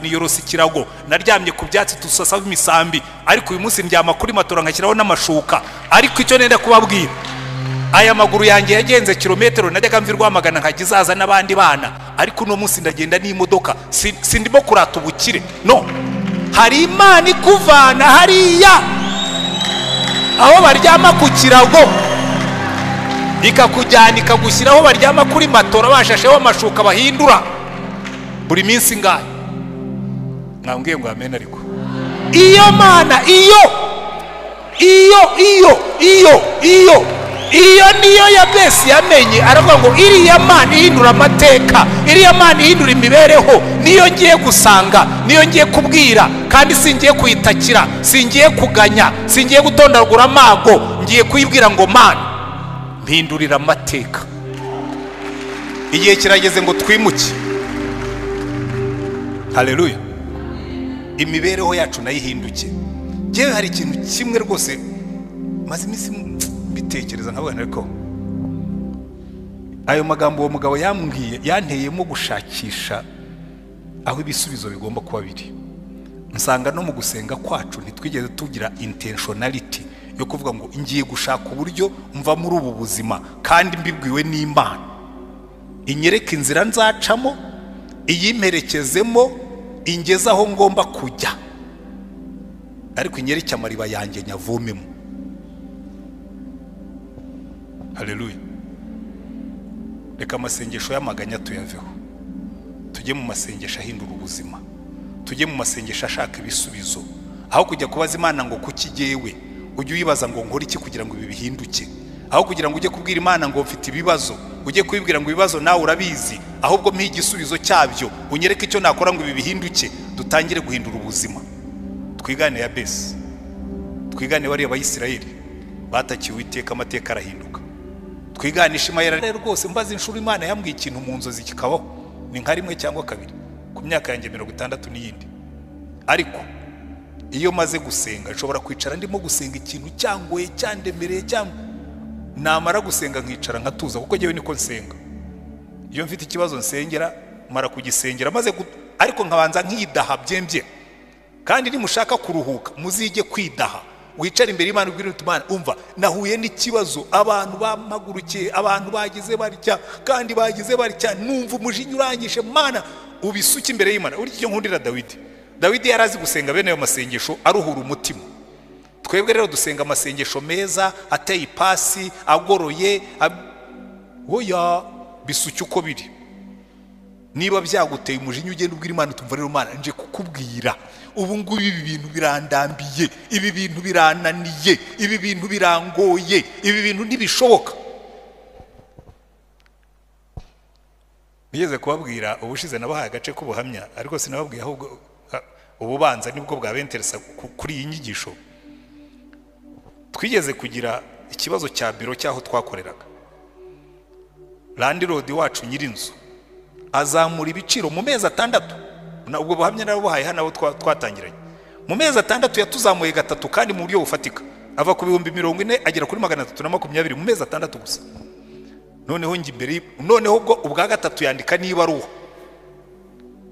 niyorosa ikirago. Naryamye ku byatsi dusasa imisambi ariko uyu munsi ndyama kuri matora nkashyiraho n'amashuka. Ariko icyo nenda kubabwira aya maguru yanjye yagenze kilometero najyaga mvi rwamagana nkajya izaza n'abandi bana. Ariko uno munsi ndagenda n'imodoka. Si si ndimo kurata ubukire. No hari imana ikuvana hariya. Aho baryama ku kirago. Ikakujyana ikagushyira aho baryama kuri matora bashasheho amashuka bahindura. Buri minsi ngahe mwambwiye ngo amen ariko. Iyo mana iyo iyo iyo iyo iyo iyo niyo ya besi yamenye. Aravuga ngo iriya mana ihindura amateka iriya mana ihindura imibereho niyo ngiye gusanga niyo ngiye kubwira kandi singiye kuyitakira singiye kuganya singiye gutondagura amago ngiye kuyibwira ngo mana mpindurira amateka. Igihe kirageze ngo twimuke. Hareruya imibereho yacu na yo ihinduke ngewe hari ikintu kimwe rwose maze iminsi mbitekereza nkabona ariko ayo magambo uwo mugabo yambwiye yanteyemo gushakisha aho ibisubizo bigomba kuba biri. Nsanga no mu gusenga kwacu ntitwigeze tugira intentionality yo kuvuga ngo ngiye gushaka uburyo mva muri ubu buzima kandi mbibwiwe n'imana. Inyereke inzira nzacamo iyimperekezemo ingeze aho ngomba kujya. Ariko inyereke amariba yanjye nyavomemo hareruya reka amasengesho y'amaganya tuyaveho. Tujye mu masengesho ahindura ubuzima. Tujye mu masengesho ashaka ibisubizo. Aho kujya kubaza imana ngo kuki jyewe? Ujye uyibaza ngo nkore iki kugira ngo ibi bihinduke? Aho kugira ngo ujye kubwira imana ngo mfite ibibazo ujye kubibwira ngo ibibazo nawe urabizi ahubwo mpihe igisubizo cyabyo unyereke icyo nakora ngo ibi bihinduke dutangire guhindura ubuzima. Twigane ya besi twigane bariya bayisirayeli batakiwe iteka amateka arahinduka. Twigane ishimayeli rero rwose mbaze inshuro imana yambwiye ikintu mu nzozi kikabaho. Ni nka rimwe cyangwa kabiri ku myaka yanjye mirongo itandatu n'iyindi. Ariko iyo maze gusenga nshobora kwicara ndimo gusenga ikintu cyangoye cyandemereye cyangwa namara gusenga nkicara nkatuza kuko ngewe niko nsenga. Iyo mfite ikibazo nsengera mara kugisengera maze ariko nkabanza nkidaha byembye. Kandi nimushaka kuruhuka muzige kwidaha. Wicare imbere y'imana ubwira utumana umva nahuye n'ikibazo. Abantu bampagurukiye abantu bagize batya kandi bagize batya numva umujinya urangije mana ubisuke imbere y'imana. Urya icyo nkundira dawidi. Dawidi yari azi gusenga bene ayo masengesho aruhura umutima. Twebwe rero dusenga amasengesho meza ateye ipasi agoroye oya bisuke uko biri. Niba byaguteye umujinya ugenda ubwira imana utumva rero mana nje kukubwira. Ubu ngubu ibi bintu birandambiye ibi bintu birananiye ibi bintu birangoye ibi bintu ntibishoboka. Nigeze kubabwira ubushize nabahaye agace k'ubuhamya ariko sinababwiye ahubwo ububanza ni bwo bwabenteresa kuri iyi nyigisho. Twigeze kugira ikibazo cya biro cy'aho twakoreraga. Landirodi wacu nyir'inzu azamura ibiciro mu mezi atandatu. Ubwo buhamya narabuhaye hano abo twatangiranye. Mu mezi atandatu yatuzamuye gatatu kandi mu buryo bufatika. Ava ku bihumbi mirongo ine agera kuri magana atatu na makumyabiri mu mezi atandatu gusa. Noneho njye imbere noneho ubwo ubwa gatatu yandika n'ibaruwa.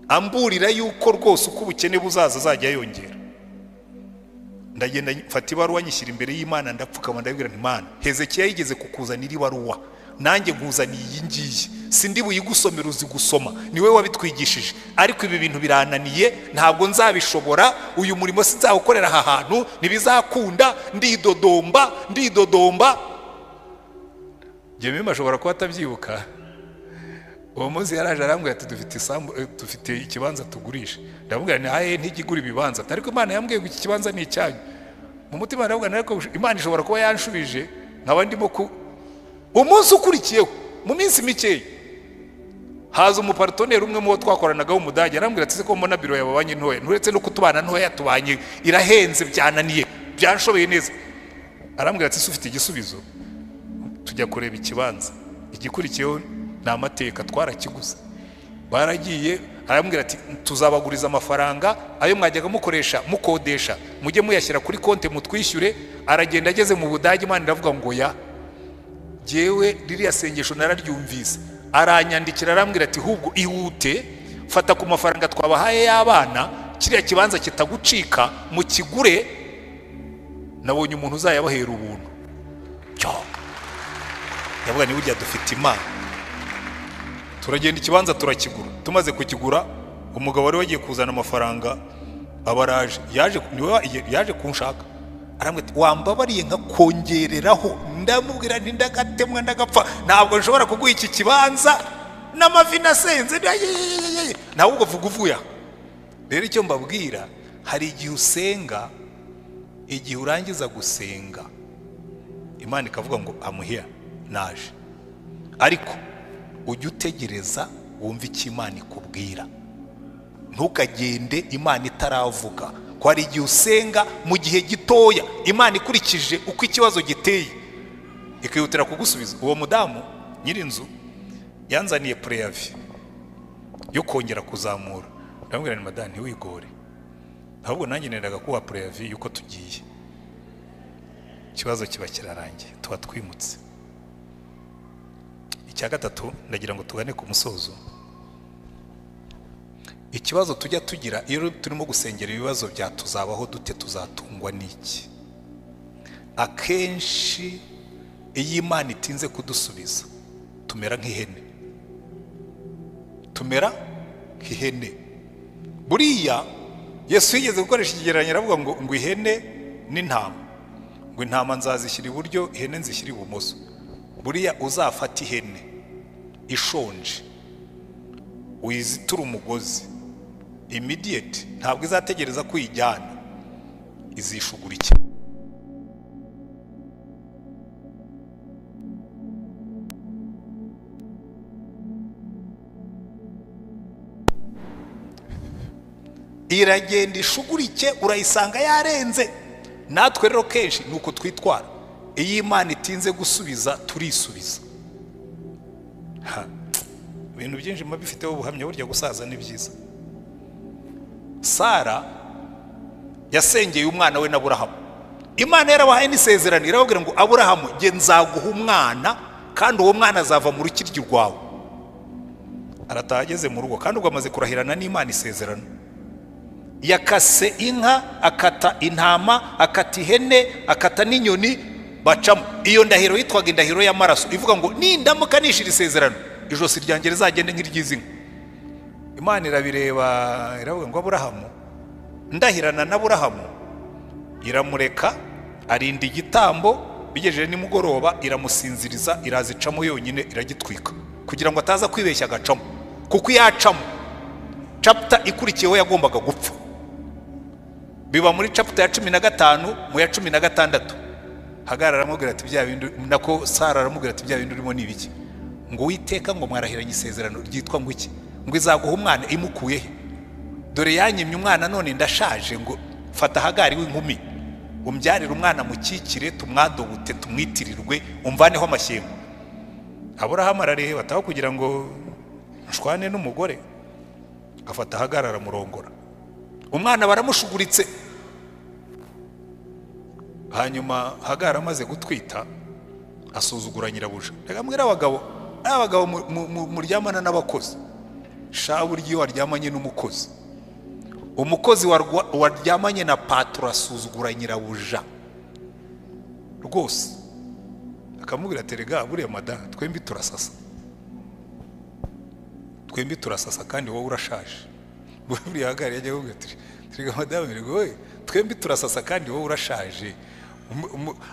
Amburira yuko rwose uko ubukene buzaza azajya yongera. Ndagenda mfata ibaruwa nyishyira imbere y'imana ndapfukama ndabwira nti imana hezekiya yigeze kukuzanira ibaruwa. Nanjye nkuzaniye iyi ngiyi. Sindi buyigusomera uzi gusoma. Niwe wabitwigishije. Ariko ibi bintu birananiye ntabwo nzabishobora. Uyu murimo sinzawukorera aha hantu. Ntibizakunda. Ndidodomba. Ndidodomba. Njyewe ashobora kuba atabyibuka. Uwo munsi yaraje arambwira ati dufite isambu dufite ikibanza tugurisha ndamubwira ni haye ntigigura ibibanza ariko imana yambwiye ngo iki kibanza ni icyanyu. Mu mutima ndabwira ariko imana ishobora kuba yanshubije nkaba ndimo ku umunsi ukurikiyeho mu minsi mikeya. Haza umuparitoneri umwe mu bo twakoranaga w'umudage arambwira ati ko mbona biro yawe banki ntoya? Nturetse no kutubana ntoya tubanye. Irahenze byananiye. Byanshobeye neza. Arambwira ati ufite igisubizo? Tujya kureba ikibanza. Igikurikiyeho ni amateka twarakiguze. Baragiye arambwira ati tuzabaguriza amafaranga ayo mwajyaga mukoresha mukodesha. Mujye muyashyira kuri konti mutwishyure. Aragenda ageze mu budage imana iravuga ngo ya jyewe ririya sengesho nararyumvise. Aranyandikira arambwira ati hubwo ihute fata ku mafaranga twabahaye y'abana kiriya kibanza kitagucika mu kigure nabonye umuntu uzayabahera ubuntu. Yavuga ni burya dufite imana. Turagenda ikibanza turakigura. Tumaze kukigura umugabo wari wagiye kuzana amafaranga aba araje. Yaje yaje kunshaka. Arambwira ati wambabariye nkakongereraho. Ndamubwira ndagatemwa ndagapfa. Ntabwo nshobora kuguha iki kibanza. N'amavi nasenze. Nawe ubwo vuga uvuye aho rero icyo mbabwira hari igihe usenga igihe urangiza gusenga. Imana ikavuga ngo amuhira. Naje. Ariko ujye utegereza wumve icyo imana ikubwira. Ntukagende imana itaravuga. Ko hari igihe usenga mu gihe gitoya imana ikurikije uko ikibazo giteye. Ikihutira kugusubiza. Uwo mudamu nyir'inzu yanzaniye pureyavi yo kongera kuzamura. Ndamubwira ni madani ntiwigore. Ahubwo nanjye nendaga kuba pureyavi y'uko tugiye. Ikibazo kiba kirarangiye. Tuba twimutse. Icya gatatu ndagira ngo tugane ku musozo. Ikibazo tujya tugira iyo turimo gusengera ibibazo bya tuzabaho dute tuzatungwa n'iki? Akenshi iyo imana itinze kudusubiza tumera nk'ihene. Tumera nk'ihene. Buriya yesu yigeze gukoresha ikigereranyo aravuga ngo ngo ihene n'intama. Ngo intama nzazishyira iburyo ihene nzishyira ibumoso. Buriya uzafata ihene. Ishonje. Wizitura umugozi. Imidiyeti ntabwo izategereza ko uyijyana. Izishugurikira iragenda ishugurike urayisanga yarenze. Natwe rero kenshi ni uko twitwara. Iyo imana itinze gusubiza turisubiza. Ibintu byinshi muba bifiteho ubuhamya burya gusaza ni byiza. Sara yasengeye umwana we n'aburahamu. Imana yarabahaye n'isezerano irababwira ngo aburahamu nge nzaguha umwana kandi uwo mwana azava mu rukiryi rwawe. Arataha ageze mu rugo kandi ubwo amaze kurahirana n'imana isezerano. Yakase inka akata intama akata ihene akata n'inyoni bacamo. Iyo ndahiro yitwaga indahiro y'amaraso. Ivuga ngo nindamuka nishira isezerano. Ijosi ryanjye rizagende nk'iry'izi nka imana irabireba iravuga ngo aburahamu ndahirana na aburahamu iramureka arinda igitambo bigejeje nimugoroba iramusinziriza irazicamo yonyine iragitwika. Kugira ngo ataza kwibeshya agacamo. Kuko iyo acamo caputa ikurikiyeho yagombaga gupfa. Biba muri caputa ya cumi na gatanu mu ya cumi na gatandatu. Hagara aramubwira ati bya bindi nako sara aramubwira ati bya bindi urimo ni ibiki? Ngo witeka ngo mwarahiranye isezerano ryitwa ngo iki? Ngo izaguha umwana imukuye he? Dore yanyimye umwana none ndashaje ngo fata hagari w'inkumi umbyarire umwana mukikire tumwadobute tumwitirirwe umvaneho amashyengo aburahamu arareba ataho kugira ngo nshwane n'umugore. Afata hagari aramurongora. Umwana baramushuguritse. Hanyuma hagara amaze gutwita asuzugura nyirabuja reka mbwira abagabo abagabo muryamana n'abakozi. Sha burya iyo waryamanye n'umukozi. Umukozi waryamanye na patoro asuzugura nyirabuja rwose. Akamubwira ati rega buriya madame twembi turasasa. Twembi turasasa kandi wowe urashaje. Buriya hagari yajya avuga ati rega madame rega wowe twembi turasasa kandi wowe urashaje.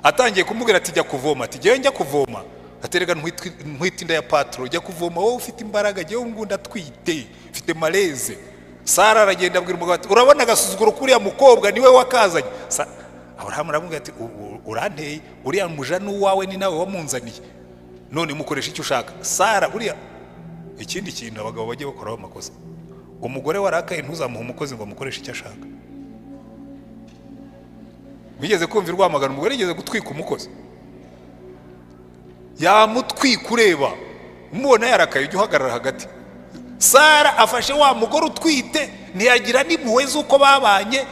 Atangiye kumubwira ati jya kuvoma. Ati jyewe njya kuvoma. Aterega ntwite inda ya patoro jya kuvoma. Wowe ufite imbaraga jyewe ngundi atwite mfite mareze sara aragenda abwira umugabo ati urabona agasuzuguro k'uriya mukobwa ni we wakazanye. Aburahamu aramubwira ati uranteye? Uriya muja n'uwawe ni nawe wamunzaniye. None mukoresha icyo ushaka. Sara buriya ikindi kintu abagabo bajya bakoraho amakosa. Umugore warakaye ntuzamuhe umukozi ngo amukoreshe icyo ashaka. Wigeze kumva rwamagana umugore yigeze gutwika umukozi? Yamutwika ureba umubona yarakaye ujya uhagarara hagati. Sara afashe wa mugore utwite ntiyagira n'impuhwe z'uko babanye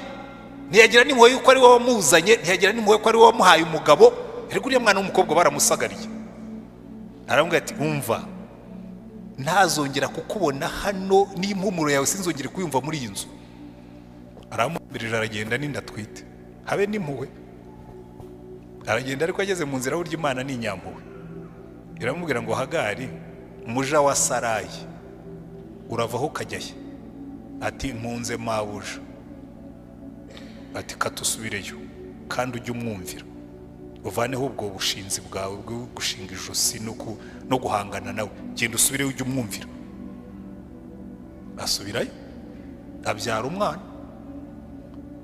ntiyagira n'impuhwe y'uko ari we wamuzanye ntiyagira n'impuhwe ko ari we wamuhaye umugabo. Ariko uriya mwana w'umukobwa baramusagariye. Aramubwira ati umva ntazongera kukubona hano n'impumuro yawe sinzongere kuyumva muri iyi nzu. Aramumbirije aragenda n'inda atwite habe n'impuhwe aragenda ariko ageze mu nzira burya imana ni inyampuhwe iramubwira ngo hagari muja wa sarayi uravaho ukajyahe ati mpunze mabuja. Ati katusubireyo kandi ujye umwumvira. Uvaneho ubwo bushinzi bwawe bwo gushinga ijosi no guhangana nawe. Genda usubireyo ujye umwumvira. Asubirayo abyara umwana.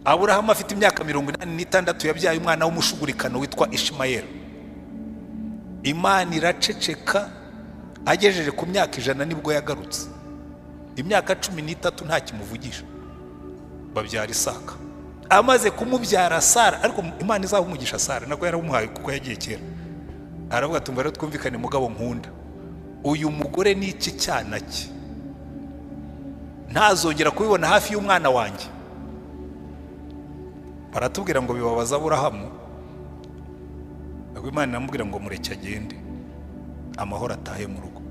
Aburahamu afite imyaka mirongo inani n'itandatu yabyaye umwana w'umushugurikano witwa ishimayeli imana iraceceka agejeje ku myaka ijana ni bwo yagarutse. Imyaka cumi n'itatu nta kimuvugisha. Babyara isaka. Amaze kumubyara sara ariko imana izaha umugisha sara nabwo yarawumuhaye kuko yagiye kera. Aravuga ati mbere twumvikane mugabo nkunda. Uyu mugore ni iki cyana cye ntazongera kubibona hafi y'umwana wanjye. Baratubwira ngo bibabaza aburahamu. Imana iramubwira ngo mureke agende amahoro atahe mu rugo.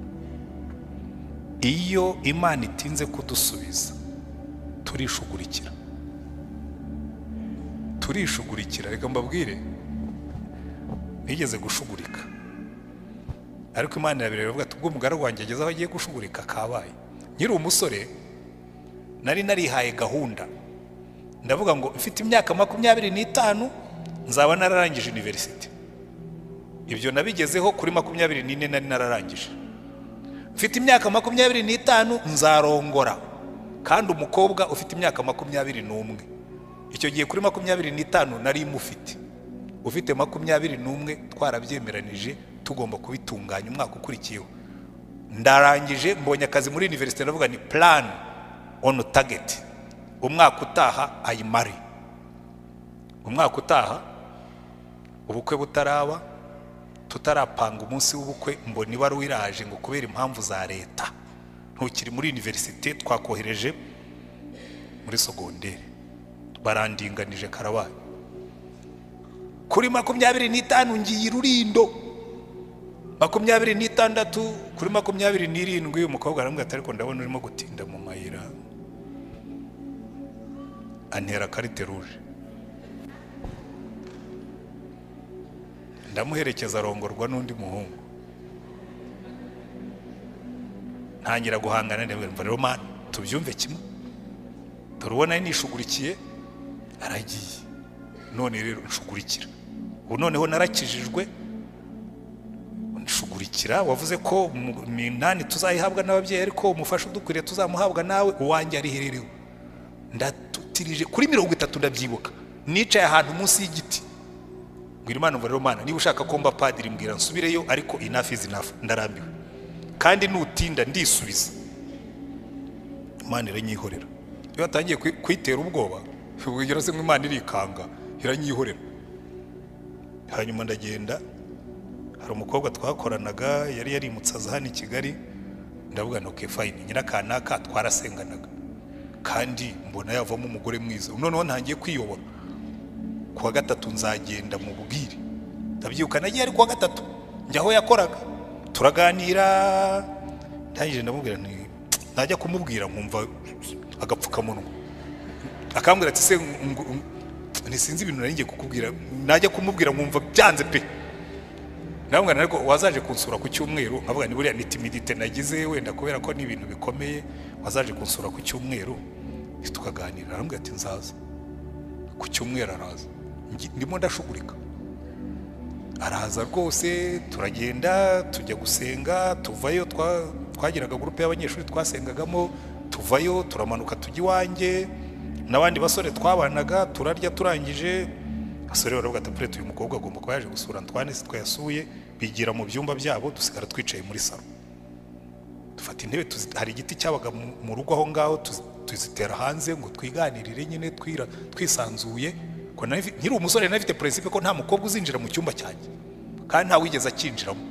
Iyo imana itinze kudusubiza turishugurikira. Turishugurikira reka mbabwire nigeze gushugurika. Ariko imana irabireba iravuga ati ubwo umugaragu wanjye ageze aho agiye gushugurika kabaye. Nkiri umusore nari narihaye gahunda. Ndavuga ngo mfite imyaka makumyabiri n'itanu nzaba nararangije iniverisite ibyo nabigezeho kuri makumyabiri n'ine nari nararangije. Mfite imyaka makumyabiri n'itanu nzarongora. Kandi umukobwa ufite imyaka makumyabiri n'umwe. Icyo gihe kuri makumyabiri n'itanu nari mufite. Ufite makumyabiri n'umwe twarabyemeranije tugomba kubitunganya umwaka ukurikiyeho. Ndarangije mbonye akazi muri iniverisite ndavuga ni plan on target. Umwaka utaha ayimare. Umwaka utaha ubukwe butaraba tutarapanga umunsi w'ubukwe mbona ibaruwa iraje ngo kubera impamvu za leta. Ntukiri muri iniverisite twakohereje muri sogonderi barandinganije karabaye. Kuri makumyabiri n'itanu ngiye irurindo makumyabiri n'itandatu kuri makumyabiri n'irindwi umukobwa arambwira ati ariko ndabona urimo gutinda mu mayira antera karite ruje ndamuherekeza arongorwa n'undi muhungu. Ntangira guhangana rero mani tubyumve kimwe. Turabona nishugurikiye aragiye. None rero nshugurikira. Ubu noneho narakijijwe nshugurikira. Wavuze ko minani tuzayihabwa n'ababyeyi ariko umufasha udukwiriye tuzamuhabwa nawe. Uwanjye arihererewe ndatutirije kuri mirongo itatu ndabyibuka. Nicaye ahantu munsi y'igiti. Mbwira imana ngo rero mana niba ushaka ko mba padiri mbwira nsubireyo ariko enough is enough. Ndarambiwe. Kandi nutinda ndisubiza. Imana iranyihorera iyo watangiye kwitera ubwoba ubwira se imana irikanga iranyihorera hanyuma ndagenda hari umukobwa twakoranaga yari yarimutse aza hano i kigali. Ndavuga nti fayini nyirakanaka twarasenganaga kandi mbona yavamo umugore mwiza. Noneho ntangiye kwiyobora. Ku wa gatatu nzagenda mu bwire ndabyibuka nagiye ari ku wa gatatu. Njya aho yakoraga. Turaganira. Ntangije ndamubwira nti najya kumubwira nkumva agapfukamunwa. Akambwira ati se ntisinzi ibintu nari ngiye kukubwira. Najya kumubwira nkumva byanze pe. Ndamubwira ariko wazaje kunsura ku cyumweru. Nkavuga ni buriya ni timidite nagize wenda kubera ko ni ibintu bikomeye. Wazaje kunsura ku cyumweru tukaganira arambwira ati nzaza. Ku cyumweru araza. Ndimo ndashugurika. Araza rwose turagenda tujya gusenga tuvayo twa- twagiraga gurupe y'abanyeshuri twasengagamo tuvayo turamanuka tujya iwanjye. N'abandi basore twabanaga turarya turangije. Abasore baravuga ati purete uyu mukobwa agomba kuba yaje gusura Antoine si twayasuye bigira mu byumba byabo dusigara twicaye muri salo dufata intebe hari igiti cyabaga mu- rugo aho ngaho tuzi- tuzitera hanze ngo twiganirire nyine twisanzuye. Nkiri umusore nari mfite peresipe ko nta mukobwa uzinjira mu cyumba cyanjye kandi nta wigeze akinjiramo.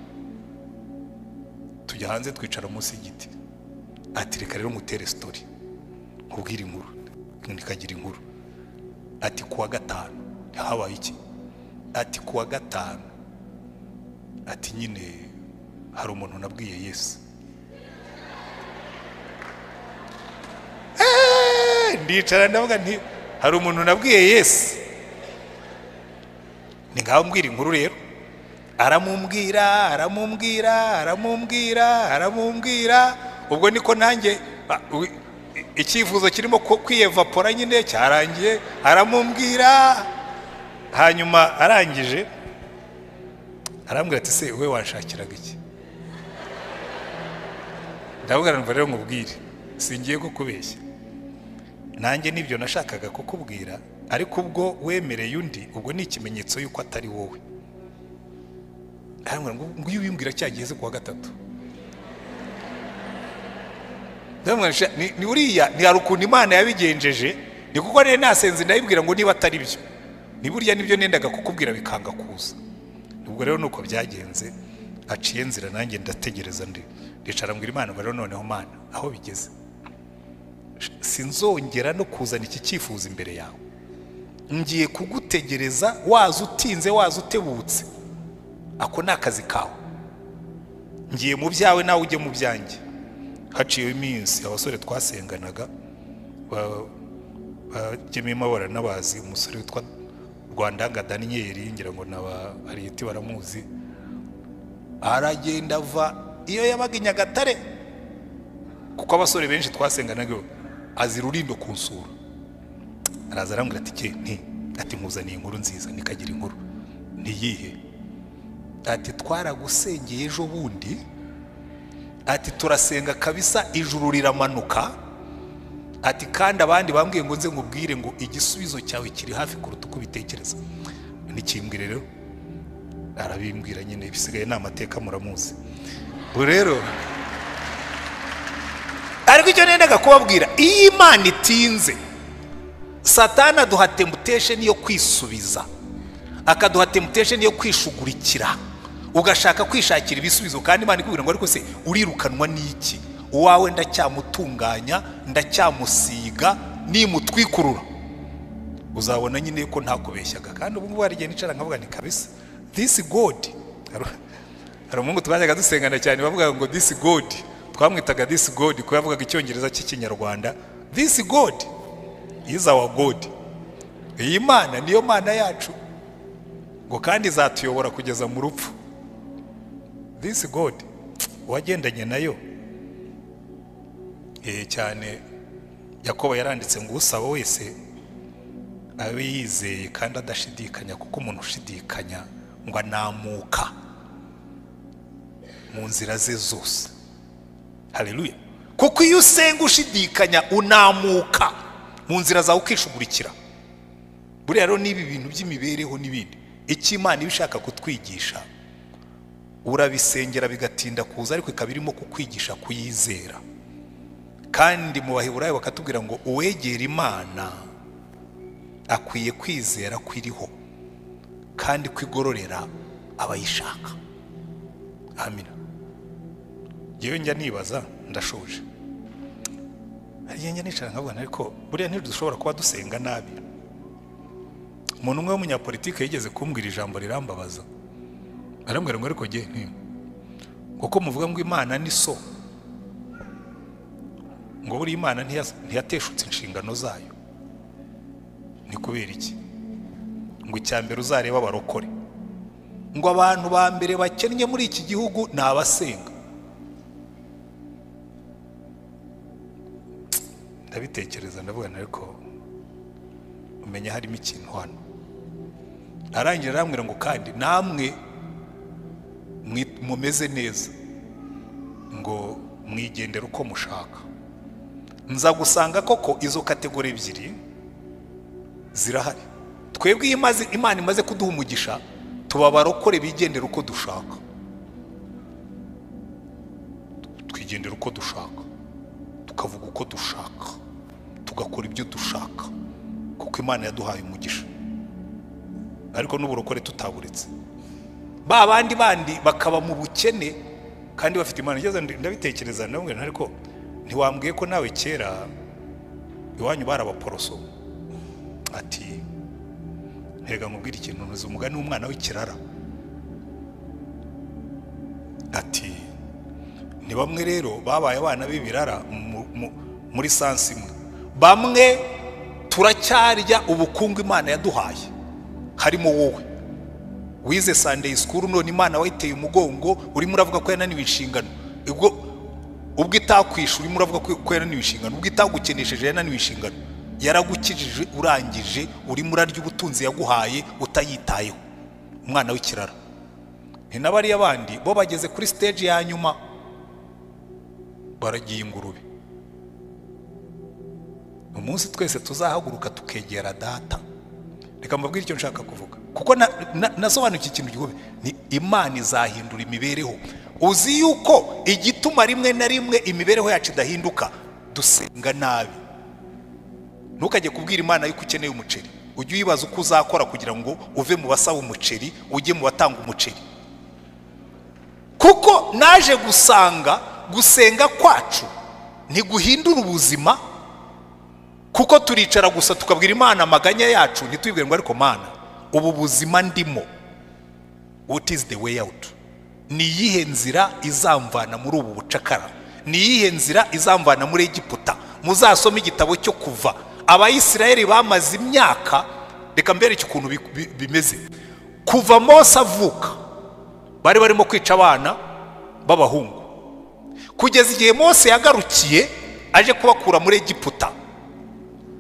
Tujya hanze twicara munsi y'igiti. Ati reka rero mutere sitori nkubwire inkuru. Nikagira inkuru. Ati kuwa gatanu. Habaye iki? Ati kuwa gatanu. Ati nyine hari umuntu nabwiye yesu. Ndicara ndavuga nti hari umuntu nabwiye yesu. Ni ngaho mbwira inkuru rero. Aramumbwira aramumbwira aramumbwira aramumbwira ubwo niko nanjye icyifuzo kirimo kwiyevapora nyine cyarangiye. Aramumbwira hanyuma arangije arambwira ati se we wanshakiraga iki? Ndavuga rero nkubwire. Singiye kukubeshya. Nanjye ni byo nashakaga kukubwira ariko ubwo wemereye undi ubwo ni ikimenyetso y'uko atari wowe. Iyo ubimbwira cyageze kuwa gatatu. Ndamubwira nti, ni uriya ni hari ukuntu imana yabigenjeje? Ni kuko rero nasenze ndayibwira ngo niba atari byo? Ni burya ni byo nendaga kukubwira bikanga kuza. Ubwo rero nuko byagenze aciye nzira nanjye ndategereza ndi ndicara mbwira imana ngo rero noneho mana aho bigeze. Sinzongera no kuzana iki cyifuzo imbere yawe. Ngiye kugutegereza waza utinze waza utebutse. Ako ni akazi kawe. Ngiye mu byawe nawe ujye mu byanjye. Haciyeho iminsi abasore twasenganaga ba- bajyemo baranabazi umusore witwa rwandanga daniyeli ngira ngo naba ariyeti baramuzi aragenda ava iyo yabaga i nyagatare. Kuko abasore benshi twasenganaga azi rurindo kunsura araza arambwira ati nti ati nkuzaniye inkuru nziza nikagira inkuru. Ntiyihe ati twaragusengeye ejo bundi. Ati turasenga kabisa ijuru riramanuka. Ati kandi abandi bambwiye ngo nze nkubwire ngo igisubizo cyawe kiri hafi kuruta uko ubitekereza. Ntikimbwire rero? Arabimbwira nyine ibisigaye ni amateka muramuzi. Ubu rero ariko icyo nendaga kubabwira iyo imana itinze satana aduha temptation yo kwisubiza. Akaduha temptation yo kwishugurikira. Ugashaka kwishakira ibisubizo kandi imana ikubwira ngo ariko se urirukanwa n'iki? Uwawe ndacyamutunganya ndacyamusiga nimutwikurura. Uzabona nyine ko ntakubeshyaga. Kandi ubu ngubu hari igihe nicara nkavuga ni kabisa this god. Hari umuhungu twajyaga dusengana cyane bavuga ngo this god. Twamwitaga this god kuko yavugaga icyongereza cy'ikinyarwanda this god is our god. Iyi mana niyo mana yacu ngo kandi izatuyobora kugeza mu rupfu. This god uwagendanye na yo. Eh cyane yakobo yaranditse ngo usaba wese abe yizeye kandi adashidikanya kuko umuntu ushidikanya ngo anamuka mu nzira ze zose. Haleluya kuko iyo usenga ushidikanya unamuka mu nzira zawe ukishugurikira buriya rero n'ibi bintu by'imibereho n'ibindi icyo imana iba ishaka kutwigisha urabisengera bigatinda kuza ariko ikaba irimo kukwigisha kuyizera. Kandi mu baheburayo bakatubwira ngo uwegera imana akwiye kwizera ko iriho kandi ko igororera abayishaka. Amina yewe njya nibaza ndashoje hari igihe njya nicara nkavuga ariko buriya ntidushobora kuba dusenga nabi. Umuntu umwe w'umunyapolitike yigeze kumbwira ijambo rirambabaza. Arambwira ngo ariko jye nti kuko muvuga ngo imana ni so? Ngo buriya imana ntiya- ntiyateshutse inshingano zayo. Ni kubera iki? Ngo icya mbere uzareba abarokore. Ngo abantu ba mbere bakennye muri iki gihugu ni abasenga. Ndabitekereza ndavuga ariko umenya harimo ikintu hano. Arangira arambwira ngo kandi namwe mumeze neza ngo mwigendere uko mushaka. Nza gusanga koko izo kategori ebyiri zirahari. Twebwe iyo imana imaze kuduha umugisha tuba abarokore bigendera uko dushaka. Twigendera uko dushaka. Tukavuga uko dushaka. Tugakora ibyo dushaka. Kuko imana yaduhaye umugisha. Ariko n'uburokore tutaburetse ba bandi bandi bakaba mu bukene kandi bafite imana. Igeze ndabitekereza ndabwira ariko ntiwambwiye ko nawe kera iwanyu bari abaporoso ati ntega nkubwire ikintu ntuzi umugani w'umwana w'ikirara. Ati ni bamwe rero babaye abana b'ibirara mu- mu- muri sansi imwe. Bamwe turacyarya ubukungu imana yaduhaye. Harimo wowe. Wize Sunday school none imana wayiteye umugongo urimo uravuga ko yananiwe inshingano. Ubwo ubwo itakwishe urimo uravuga ko yananiwe inshingano. Ubwo itagukenesheje yananiwe inshingano. Yaragukijije urangije urimo urarya ubutunzi yaguhaye utayitayeho. Umwana w'ikirara ni na bandi bo bageze kuri stage ya nyuma baragiye ingurube. Umunsi twese tuzahaguruka tukegera data. Reka mbabwire icyo nshaka kuvuga. Kuko nasobanukiwe ikintu gikomeye. Ni imana izahindura imibereho. Uzi yuko igituma rimwe na rimwe imibereho yacu idahinduka? Dusenga nabi. Ntukajye kubwira imana yuko ukeneye umuceri. Ujye uyibaza uko uzakora kugira ngo uve mu basaba umuceri ujye mu batanga umuceri. Kuko naje gusanga gusenga kwacu ntiguhindura ubuzima kuko turicara gusa tukabwira imana amaganya yacu ntitwibwire ngo ariko mana ubu buzima ndimo. What is the way out? Ni iyihe nzira izamvana muri ubu bucakara? Ni iyihe nzira izamvana muri egiputa? Muzasome igitabo cyo kuva. Abayisiraheli bamaze imyaka reka mbereke ukuntu bimeze. Kuva mose avuka bari barimo kwica abana b'abahungu. Kugeza igihe mose yagarukiye aje kubakura muri egiputa.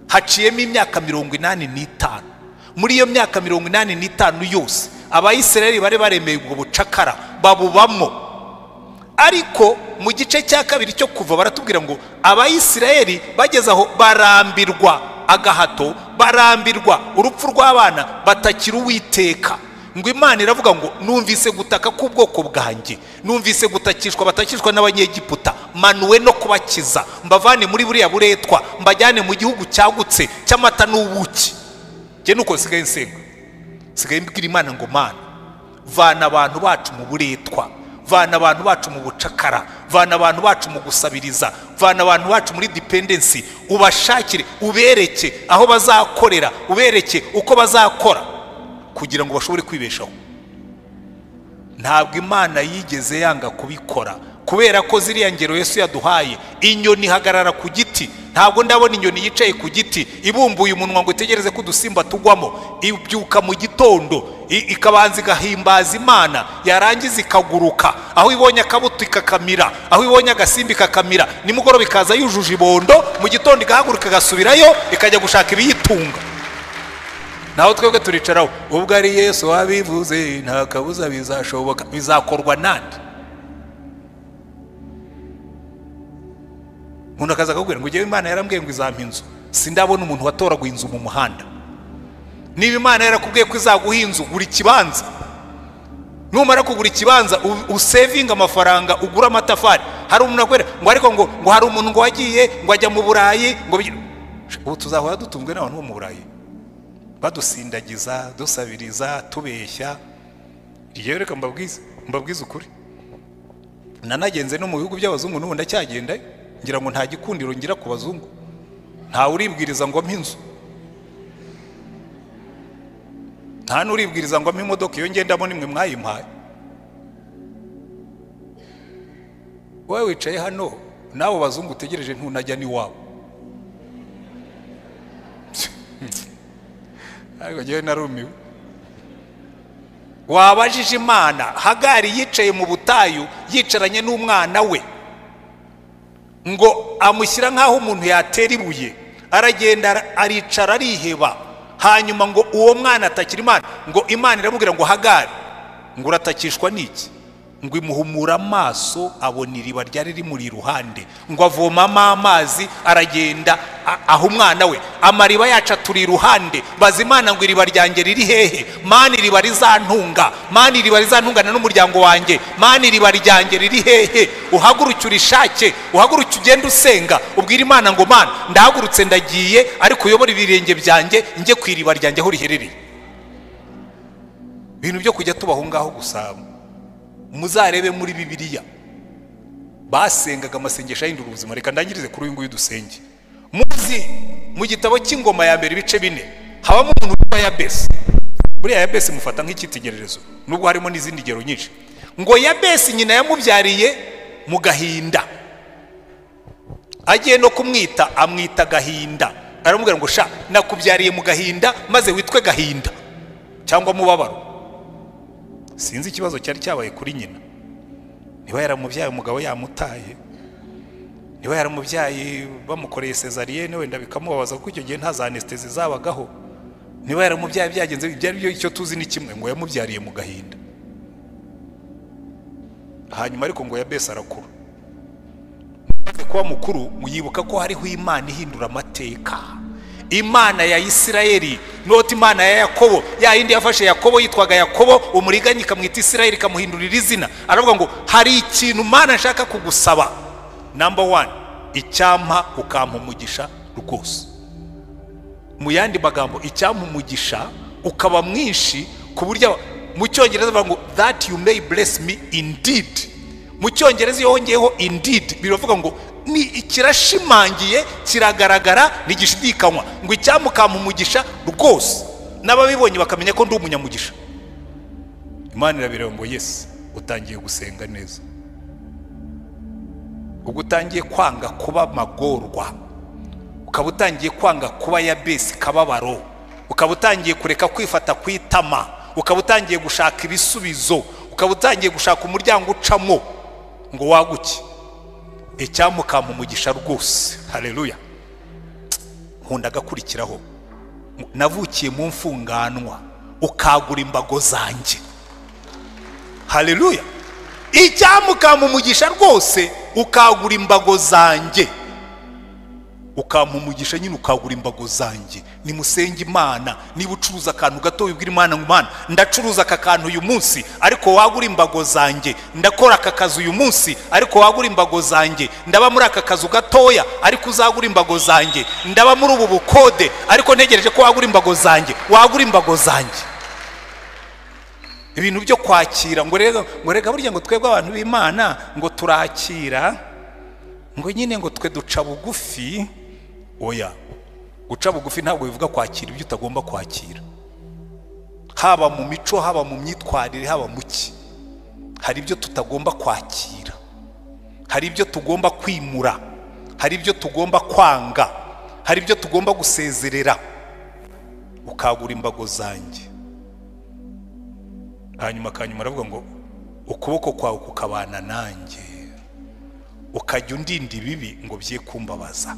Haciyemo imyaka mirongo inani n'itanu. Muri iyo myaka mirongo inani n'itanu yose abayisiraheli bari baremeye ubwo bucakara babubamo ariko mu gice cya kabiri cyo kuva baratubwira ngo abayisiraheli bageze aho barambirwa agahato barambirwa urupfu rw'abana batakira uwiteka. Ngo imana iravuga ngo numvise gutaka k'ubwoko bwanjye numvise gutakishwa batakishwa n'abanyegiputa. Manuwe no kubakiza. Mbavane muri buriya buretwa mbajyane mu gihugu cyagutse cy'amata n'ubuki. Njye nuko nsigaye nsenga. Nsigaye mbwira imana ngo mana vana abantu bacu mu buretwa vana abantu bacu mu bucakara vana abantu bacu mu gusabiriza vana abantu bacu muri dipendensi ubashakire ubereke aho bazakorera ubereke uko bazakora. Kugira ngo bashobore kwibeshaho. Ntabwo imana yigeze yanga kubikora kubera ko ziriya ngero Yesu yaduhaye inyoni ihagarara ku giti. Ntabwo ndabona inyoni yicaye ku giti ibumbuye umunwa ngo itegereze ko udusimba tugwamo. Ibyuka mu gitondo ikabanza igahimbaza imana yarangiza ikaguruka. Aho ibonye akabuto ikakamira aho ibonye agasimba ikakamira nimugoroba ikaza yujuje ibondo mu gitondo igahaguruka igasubirayo ikajya gushaka ibiyitunga. Naho twebwe turicaraho ubwo ari yesu wabivuze nta kabuza bizashoboka bizakorwa nande? Umuntu akaza akakubwira ngo ujyewe imana yarambwiye ngo izampa inzu. Sindabona umuntu watoraguye inzu mu muhanda. Niba imana yarakubwiye ko izaguha inzu gura ikibanza numara kugura ikibanza usevinga amafaranga ugura amatafari. Hari umuntu akwera? Ngo ariko ngo ngo hari umuntu ngo wagiye ngo ajya mu burayi ngo ubu tuzahora dutunzwe n'abantu bo mu burayi. Badusindagiza dusabiriza tubeshya. Igihe reka mbabwize mbabwize ukuri. Nanagenze no mu bihugu by'abazungu n'ubu ndacyagenda. Ngira ngo nta gikundiro ngira ku bazungu. Ntawe uribwiriza ngo mpe inzu. Nta n'uribwiriza ngo mpe imodoka iyo ngendamo nimwe mwayimpaye. Wowe wicaye hano n'abo bazungu utegereje ntunajya n'iwabo ariko ngewe narumiwe. Wabajije imana hagari yicaye mu butayu yicaranye n'umwana we. Ngo amushyira nk'aho umuntu yatera ibuye aragenda aricara ariheba. Hanyuma ngo uwo mwana atakira imana ngo imana iramubwira ngo hagari. Ngo uratakishwa n'iki? Ngo imuhumura amaso abona iriba ryari rimuri iruhande. Ngo avomamo amazi aragenda aha umwana we. Amariba yacu aturi iruhande. Baza imana ngo iriba ryanjye riri hehe? Mani iriba rizantunga? Mani iriba rizantungana n'umuryango wanjye? Mani iriba ryanjye riri hehe? Uhaguruke urishake uhaguruke ugende usenga. Ubwira imana ngo mana ndahagurutse ndagiye ariko uyobora ibirenge byanjye njye ku iriba ryanjye aho riherereye. Ibintu byo kujya tubaho ngaho gusa muzarebe muri bibiliya. Basengaga amasengesho ahindura ubuzima reka ndangirize kuri uyu nguyu dusenge. Muzi mu gitabo cy'ingoma ya mbere ibice bine habamo umuntu witwa yabesi buriya yabesi mufata nk'icyitegererezo nubwo harimo n'izindi ngero nyinshi. Ngo yabesi nyina yamubyariye mu gahinda. Agiye no kumwita amwita gahinda. Aramubwira ngo sha nakubyariye mu gahinda maze witwe gahinda. Cyangwa mubabaro. Sinzi ikibazo cyari cyabaye kuri nyina. Niba yaramubyaye umugabo yamutaye niba yaramubyaye bamukoreye sezariyene wenda bikamubabaza kuko icyo gihe nta za anesitezi zabagaho. Niba yaramubyaye byagenze ibyo ari byo icyo tuzi ni kimwe ngo yamubyariye mu gahinda. Hanyuma ariko ngo yabese arakura. Amaze kuba mukuru yibuka ko hariho imana ihindura amateka. Imana ya isirayeli noti imana ya yakobo. Ya yindi yafashe yakobo yitwaga yakobo umuriganya ikamwita isirayeli ikamuhindurira izina. Aravuga ngo hari ikintu mana nshaka kugusaba. Namba wani icyampa ukampa umugisha rwose. Mu yandi magambo icyampa umugisha ukaba mwinshi ku buryo mu cyongereza bavuga ngo that you may bless me indeed. Mu cyongereza iyo wongeyeho indeed biravuga ngo kirashimangiye kiragaragara ntigishidikanywa. Ngo icyampa ukampa umugisha rwose. N'ababibonye bakamenya ko ndi umunyamugisha. Imana irabireba ngo yesi utangiye gusenga neza. Ubwo utangiye kwanga kuba magorwa ukaba utangiye kwanga kuba ya besi kababaro ukaba utangiye kureka kwifata ku itama ukaba utangiye gushaka ibisubizo ukaba utangiye gushaka umuryango ucamo ngo waguke. Icyampa ukampa umugisha rwose. Hareruya nkunda agakurikiraho. Navukiye mu mfunganwa ukagura imbago zanjye. Hareruya icyampa ukampa umugisha rwose ukagura imbago zanjye. Ukampa umugisha nyine ukagura imbago zanjye. Nimusenge imana. Niba ucuruza akantu gato wibwira imana ngo imana ndacuruza aka kantu uyu munsi ariko wagura imbago zanjye. Ndakora aka kazi uyu munsi ariko wagura imbago zanjye. Ndaba muri aka kazu gatoya ariko uzagura imbago zanjye. Ndaba muri ubu bukode ariko ntegereje ko wagura imbago zanjye. Wagura imbago zanjye. Ibintu byo kwakira. Ngo rega ngo rega burya ngo twebwe abantu b'imana ngo turakira ngo nyine ngo twe duca bugufi oya guca bugufi ntabwo bivuga kwakira ibyo utagomba kwakira. Haba mu mico haba mu myitwarire haba mu ki? Hari ibyo tutagomba kwakira. Hari ibyo tugomba kwimura. Hari ibyo tugomba kwanga. Hari ibyo tugomba gusezerera. Ukagura imbago zanjye. Hanyuma akanyuma aravuga ngo ukuboko kwawe kukabana nanjye. Ukajya undinda ibibi ngo bye kumbabaza.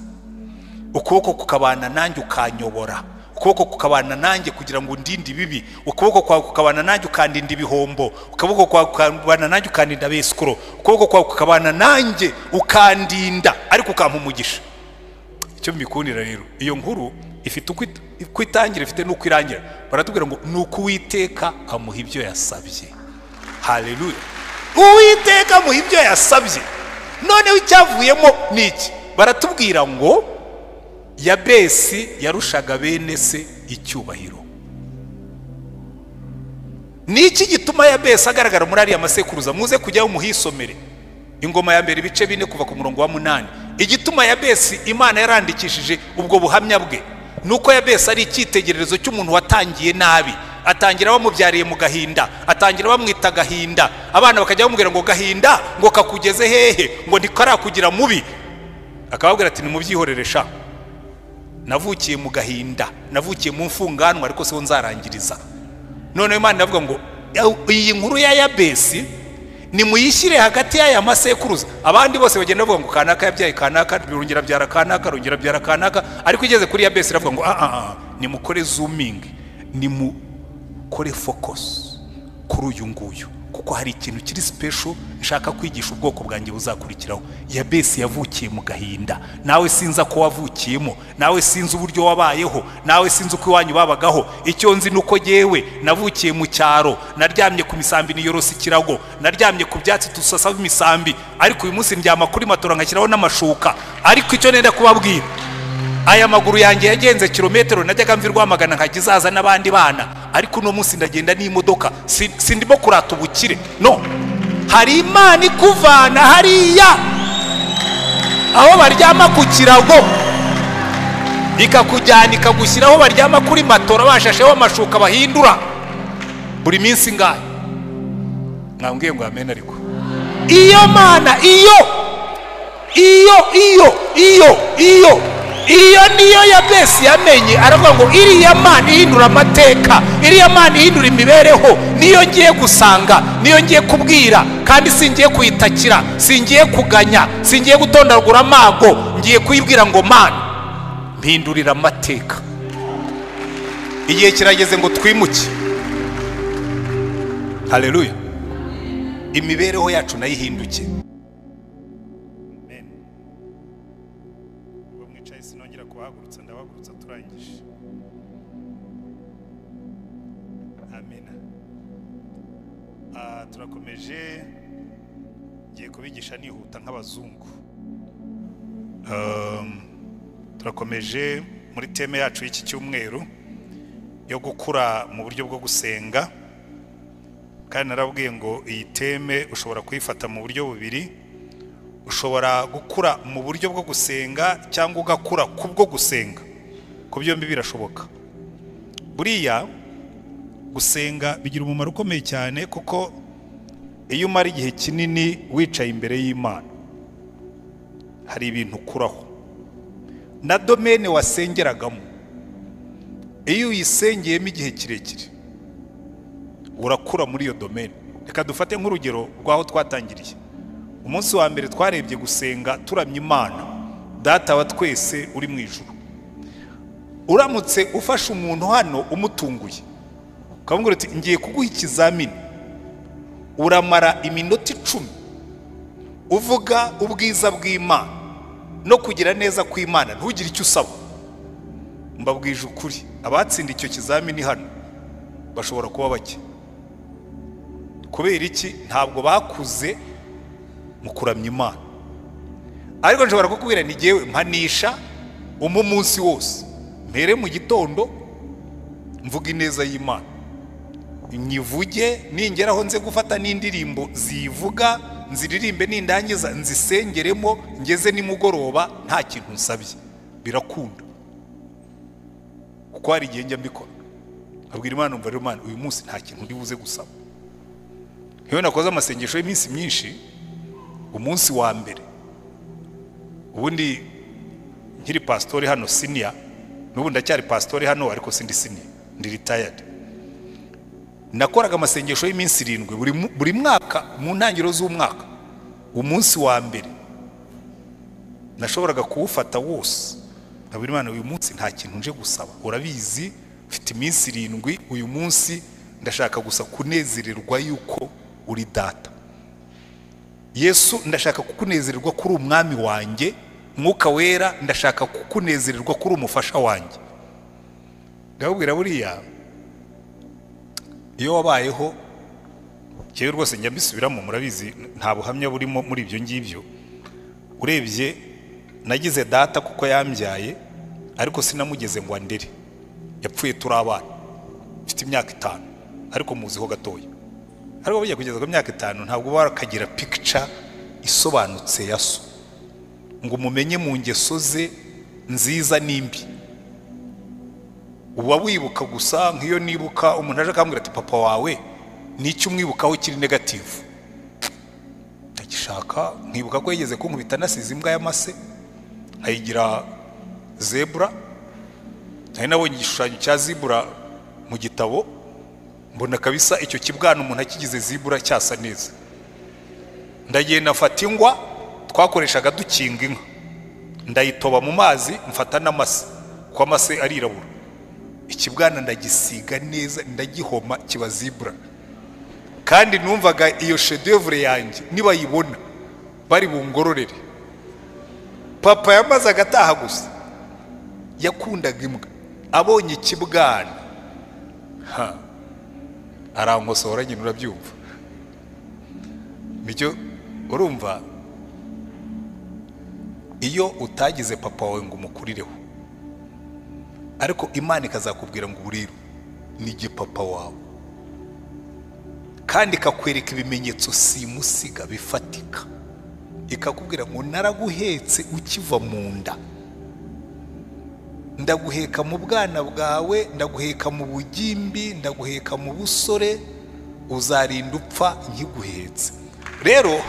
Ukuboko kukabana nanjye ukanyobora. Ukuboko kukabana nanjye kugira ngo undinde ibibi. Ukuboko kwawe kukabana nanjye ukandinda ibihombo. Ukuboko kwawe kukabana nanjye ukandinda abesikoro ukuboko kwawe kukabana nanjye ukandinda ariko ukampa umugisha. Icyo mbikundira rero iyo nkuru ifite uko itangira ifite n'uko irangira. Baratubwira ngo ni uko uwiteka amuha ibyo yasabye. Hareruya uwiteka amuha ibyo yasabye. Noneho icyavuyemo ni iki? Baratubwira ngo yabesi yarushaga bene se icyubahiro. Ni iki gituma yabesi agaragara muri ariya masekuruza? Muze kujyaho muhisomere. Ingoma ya mbere ibice bine kuva ku murongo wa munani. Igituma yabesi imana yarandikishije ubwo buhamya bwe ni uko yabesi ari icyitegererezo cy'umuntu watangiye nabi. Atangira bamubyariye mu gahinda atangira bamwita gahinda. Abana bakajya bamubwira ngo gahinda ngo kakugeze hehe? Ngo ntikarakugira mubi. Akababwira ati nimubyihorere sha. Navukiye mu gahinda navukiye mu mfunganwa ariko siho nzarangiriza noneho imana iravuga ngo iyi nkuru ya yabesi nimuyishyire hagati y'aya masekuruza. Abandi bose bagenda bavuga ngo kanaka yabyaye kanaka rongera byara kanaka rongera byara kanaka. Ariko igeze kuri yabesi iravuga ngo aha nimukore zumingi nimukore fokosi kuri uyu nguyu. Kuko hari ikintu kiri sipesho nshaka kwigisha ubwoko bwanjye buzakurikiraho. Yabesi yavukiye mu gahinda. Nawe sinzi ko wavukiyemo. Nawe sinzi uburyo wabayeho. Nawe sinzi uko iwanyu babagaho. Icyo nzi ni uko yewe navukiye mu cyaro. Naryamye ku misambi niyorose ikirago. Naryamye ku byatsi dusasa imisambi ariko uyu munsi ndyama kuri matora ngashyiraho n'amashuka. Ariko icyo nenda kubabwira aya maguru yanjye yagenze kilometero najyaga mvi rwamagana nkajya izaza n'abandi bana. Ariko uno munsi ndagenda n'imodoka. Sindimo kurata ubukire. No. Hari imana ikuvana hariya. Aho baryama ku kirago. Ikakujyana ikagushyira aho baryama kuri matora bashasheho amashuka bahindura. Buri minsi ingahe mwambwiye ngo amena ariko. Iyo mana iyo. Iyo iyo iyo iyo. Iyo niyo ya besi yamenye aravuga ngo iriya mana ihindura amateka iriya mana ihindura imibereho. Niyo ngiye gusanga niyo ngiye kubwira kandi singiye kuyitakira singiye kuganya singiye gutondagura amago ngiye kuyibwira ngo mana mpindurira amateka. Igihe kirageze ngo twimuke. Hareruya imibereho yacu na yo ihinduke. Turakomeje ngiye kubigisha nihuta nk'abazungu. Um, turakomeje muri teme yacu y'iki cyumweru yo gukura mu buryo bwo gusenga. Kandi narabwiye ngo iyi teme ushobora kuyifata mu buryo bubiri. Ushobora gukura mu buryo bwo gusenga cyangwa ugakura ku bwo gusenga. Ku byombi birashoboka. Buriya gusenga bigira umumaro ukomeye cyane kuko iyo umara igihe kinini wicaye imbere y'imana hari ibintu ukuraho. Na domene wasengeragamo iyo uyisengeyemo igihe kirekire urakura muri iyo domene reka dufate nk'urugero rw'aho twatangiriye. Umunsi wa mbere twarebye gusenga turamya imana data wa twese uri mu ijuru. Uramutse ufashe umuntu hano umutunguye. Ukamubwira uti ngiye kuguha ikizamini. Uramara iminota icumi uvuga ubwiza bw'imana no kugira neza kw'imana ntugire icyo usaba. Mbabwije ukuri abatsinda icyo kizamini hano bashobora kuba bake. Kubera iki? Ntabwo bakuze mu kuramya imana. Ariko nshobora kukubwira ni ngewe mpanisha umu munsi wose. Mpere mu gitondo mvuga ineza y'imana. Nyivuge ningeraho nze gufata n'indirimbo ziyivuga nziririmbe nindangiza nzisengeremo ngeze nimugoroba nta kintu nsabye. Birakunda. Kuko hari igihe njya mbikora. Abwira imana umva rero uyu munsi nta kintu uri buze gusaba. Iyo nakoze amasengesho y'iminsi myinshi umunsi wa mbere ubundi nkiri pasitori hano siniya n'ubu ndacyari pasitori hano ariko sindi siniya ndi ritayadi nakoraga amasengesho y'iminsi irindwi. Buri mwaka mu ntangiriro z'umwaka umunsi wa mbere nashoboraga kuwufata wose. Nkabwira imana uyu munsi nta kintu nje gusaba. Urabizi mfite iminsi irindwi uyu munsi ndashaka gusa kunezererwa yuko uri data. Yesu ndashaka kukunezererwa kuri umwami wanjye mwuka wera ndashaka kukunezererwa kuri umufasha wanjye. Ndababwira buriya iyo wabayeho njyewe rwose njya mbisubiramo murabizi nta buhamya burimo muri ibyo ngibyo. Urebye nagize data kuko yambyaye ariko sinamugeze ngo andere. Yapfuye turi abana mfite imyaka itanu ariko muziho gatoya. Ariko bujya kugeza ku myaka itanu ntabwo uba warakagira pikica isobanutse ya so. Ngo umumenye mu ngeso ze nziza n'imbi. Uba wibuka gusa nk'iyo nibuka umuntu aje akambwira ati papa wawe n'icyo umwibukaho kiri negativu ndagishaka nkibuka ko yigeze kunkubita nasize imbwa y'amase ayigira zebura nari nabonye igishushanyo cya zibura mu gitabo mbona kabisa icyo kibwana umuntu akigize zibura cyasa neza. Ndagenda mfata ingwa twakoreshaga dukinga inka. Ndayitoba mu mazi mfata n'amase kuko amase arirabura. Ikibwana ndagisiga neza ndagihoma kiba zibura kandi numvaga iyo shedevure yanjye nibayibona bari bungororere. Papa yamaze agataha gusa yakundaga imbwa. Abonye ikibwana ha arankosora nyine urabyumva. Bityo urumva? Iyo utagize papa wawe ngo umukurireho ariko imana ikazakubwira ngo ubu rero ni jye papa wawe. Kandi ikakwereka ibimenyetso simusiga bifatika. Ikakubwira ngo naraguhetse ukiva mu nda. Ndaguheka mu bwana bwawe ndaguheka mu bugimbi ndaguheka mu busore uzarinda upfa nkiguhetse. Rero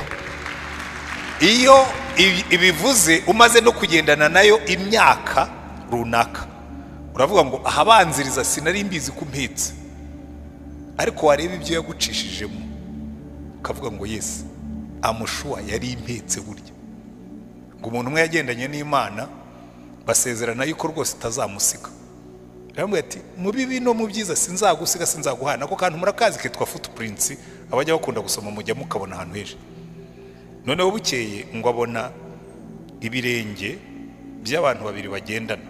iyo ibi- ibivuze umaze no kugendana na yo imyaka runaka uravuga ngo ahabanziriza sinari mbizi ko umpetse. Ariko wareba ibyo yagucishijemo. Ukavuga ngo yesi amushuwa yari impetse burya. Ngo umuntu umwe yagendanye n'imana basezerana yuko rwose itazamusiga aramubwira ati mu bibi no mu byiza sinzagusiga sinzaguhana ako kantu murakazi kitwa footprints abajya bakunda gusoma mujya mukabona ahantu henshi noneho bukeye ngo abona ibirenge by'abantu babiri bagendana.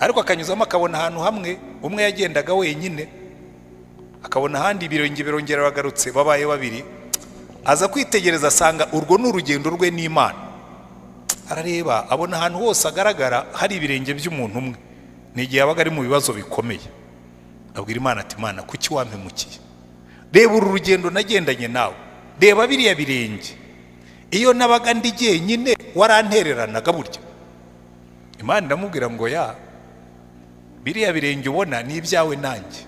Ariko akanyuzamo akabona ahantu hamwe umwe yagendaga wenyine akabona ahandi ibirenge birongera bagarutse babaye babiri. Aza kwitegereza asanga urwo ni urugendo rwe n'imana. Arareba abona ahantu hose agaragara hari ibirenge by'umuntu umwe. Ni igihe yabaga ari mu bibazo bikomeye. Abwira imana ati imana kuki wampemukiye? Reba uru rugendo nagendanye nawe. Reba biriya birenge. Iyo nabaga ndi jyenyine warantereranaga burya. Imana iramubwira ngo ya biriya birenge ubona ni ibyawe nanjye.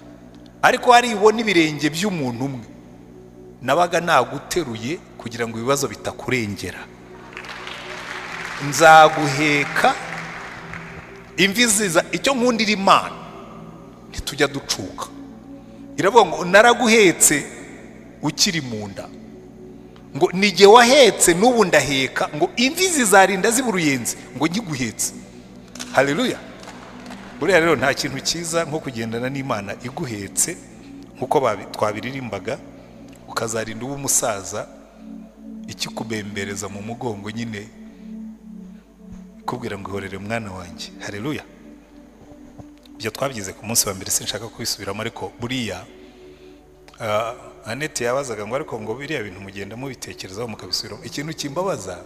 Ariko hari ibona ibirenge by'umuntu umwe. Nabaga naguteruye kugira ngo ibibazo bitakurengera. Nzaguheka imvi ziza icyo nkundira imana ntitujya ducuka. Iravuga ngo naraguhetse ukiri mu nda. Ngo nige wahetse n'ubu ndaheka. Ngo imvi zizarinda ziba uruyenzi. Ngo nkiguhetse hareruya buriya rero nta kintu cyiza nko kugendana n'imana iguhetse nk'uko twabiririmbaga ukazarinda uba umusaza ikikubembereza mu mugongo nyine ikubwira ngo ihorere mwana wanjye. Hareruya ibyo twabyize ku munsi wa mbere sinshaka kubisubiramo ariko buriya ah, anete yabazaga ngo ariko ngo biriya bintu mugenda mubitekerezaho mukabisubiramo. Ikintu kimbabaza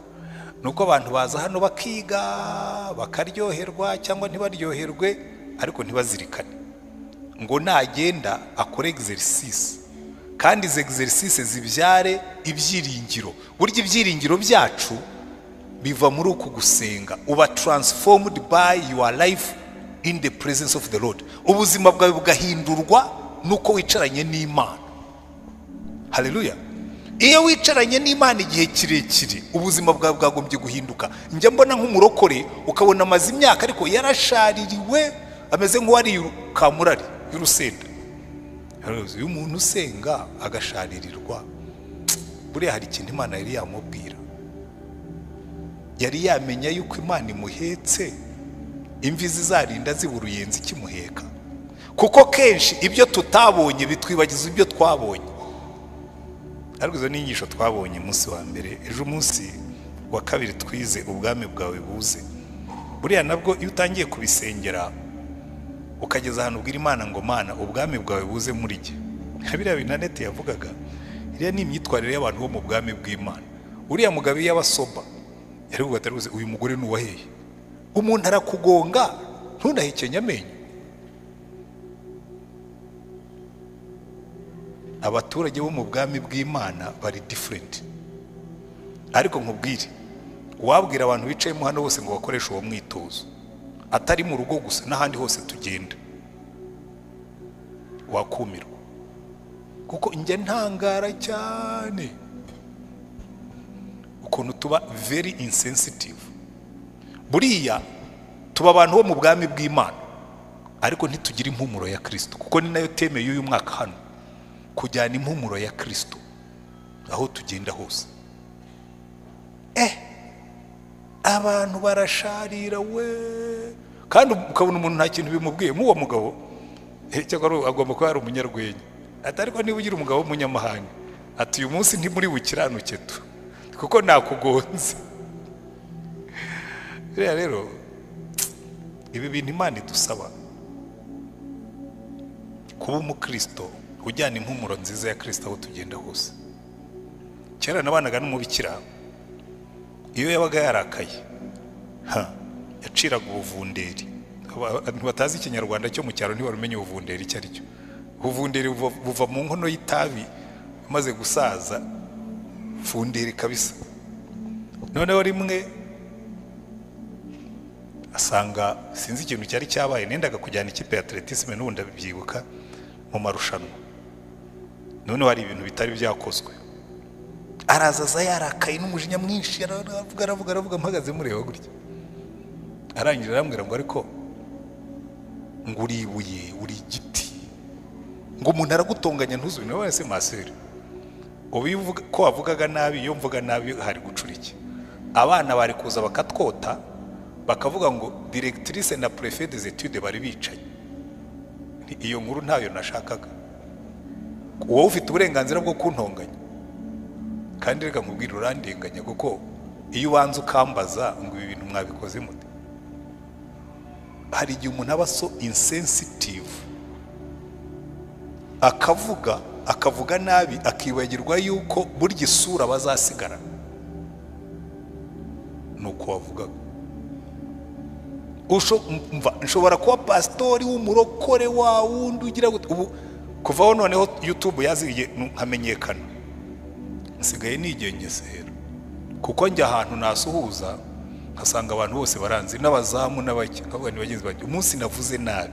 ni uko abantu baza hano bakiga bakaryoherwa cyangwa ntibaryoherwe ariko ntibazirikane. Ngo nagenda akore exercice. Kandi izi exercice zibyare ibyiringiro. Burya ibyiringiro byacu biva muri uku gusenga. Uba transformed by your life in the presence of the lord. Ubuzima bwawe bugahindurwa nuko wicaranye n'imana. Haleluya iyo wicaranye n'imana igihe kirekire ubuzima bwawe bwagombye guhinduka. Njya mbona nk'umurokore ukabona amaze imyaka ariko yarashaririwe ameze nk'uwariye kamurari y'urusenda iyo umuntu usenga agasharirirwa buriya hari ikintu imana yari yamubwira. Yari yamenya yuko imana imuhetse imvi zizarinda ziba uruyenzi ikimuheka kuko kenshi ibyo tutabonye bitwibagiza ibyo twabonye. Ariko izo ni inyigisho twabonye umunsi wa mbere ejo umunsi wa kabiri twize ubwami bwawe buze. Buriya nabwo iyo utangiye kubisengera ukageza ahantu ubwira imana ngo mana ubwami bwawe buze muri jye. Nka biriya bintu anete yavugaga iriya ni imyitwarire y'abantu bo mu bwami bw'imana. Uriya mugabo iyo abasoba yari "Rwose uyu mugore ni uwaheye umuntu arakugonga ntunahekenye amenyo. Abaturage bo mu bwami bw'imana bari different. Ariko nkubwire wabwira abantu bicayemo hano bose ngo bakoreshe uwo mwitozo atari mu rugo gusa n'ahandi hose tugenda. Wakumirwa. Kuko njya ntangara cyane. Ukuntu tuba very insensitive. Buriya tuba abantu bo mu bwami bw'imana ariko ntitugire impumuro ya kirisito kuko ni na yo teme y'uyu mwaka hano. Kujyana impumuro ya kirisito aho tugenda hose. Eh abantu barasharira we. Kandi ukabona umuntu nta kintu bimubwiye. Nk'uwo mugabo eh, cyangwa agomba kuba ari umunyarwenya. Ati ariko niba ugira umugabo w'umunyamahanga. Ati uyu munsi ntimuri bukiranuke tu. Kuko nakugonze. Rero ibi bintu imana idusaba. Kuba umukristo ujyana impumuro nziza ya kirisito aho tugenda hose. Kera nabanaga n'umubikira iyo yabaga yarakaye yaciraga ubuvunderi. Batazi ikinyarwanda cyo mu cyaro ntibarumenya ubuvunderi icyo ari cyo. Ubuvunderi buva mu nkono y'itabi umaze gusaza funderi kabisa. Noneho rimwe asanga sinzi ikintu cyari cyabaye nendaga kujyana ikipe ya atletisme n'ubundi abibyibuka mu marushanwa. Noneho hari ibintu bitari byakozwe. Arazaza yarakaye n'umujinya mwinshi aravuga aravuga aravuga mpagaze mureba gutya. Arangira arambwira ngo ariko ngo uri ibuye uri igiti ngo umuntu aragutonganya ntuzubine. Wowe se maseri ubu iyo ko wavugaga nabi iyo mvuga nabi hari gucura iki abana bari kuza bakatwota bakavuga ngo directrice na prefet des etudes bari bicaye. Iyo nkuru ntayo nashakaga. Wowe ufite uburenganzira bwo kuntonganya. Kandi reka nkubwire urandenganya kuko iyo ubanza ukambaza ngo ibi bintu mwabikoze mute? Hari igihe umuntu aba so insensitive. Akavuga akavuga nabi akibagirwa yuko burya isura bazasigara. Ni uko wavugaga. Usho- mva nshobora kuba pasitori w'umurokore wa wundi ugira ubu kuvaho noneho youtube yaziye nkamenyekana. Nsigaye nigengesera kuko njya ahantu nasuhuza nkasanga abantu bose baranzi n'abazamu nkavuga ni bagenzi banjye umunsi navuze nabi.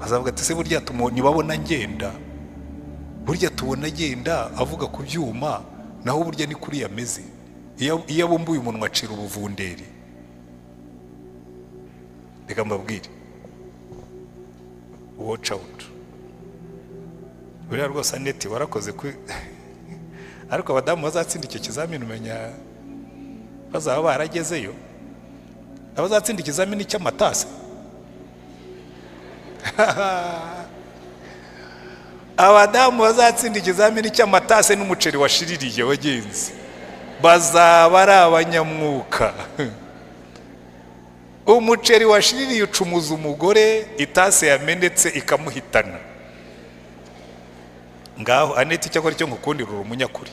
Bazavuga ati se burya ntibabona ngenda? Burya tubona agenda avuga ku byuma naho burya ni kuri ameze. Iyo iyo abumbuye umunwa acira ubuvunderi. Reka mbabwire. Watch out. Buriya rwose aneti warakoze ariko abadamu bazatsinda icyo kizamini umenya bazaba baragezeyo abazatsinda ikizamini cy'amatasi abadamu bazatsinda ikizamini cy'amatase n'umuceri washiririye bagenzi bazaba ari abanyamwuka. Umuceri washiririye ucumuza umugore itase yamenetse ikamuhitana. Ngaho aneti icyakora icyo nkukundira uri umunyakuri?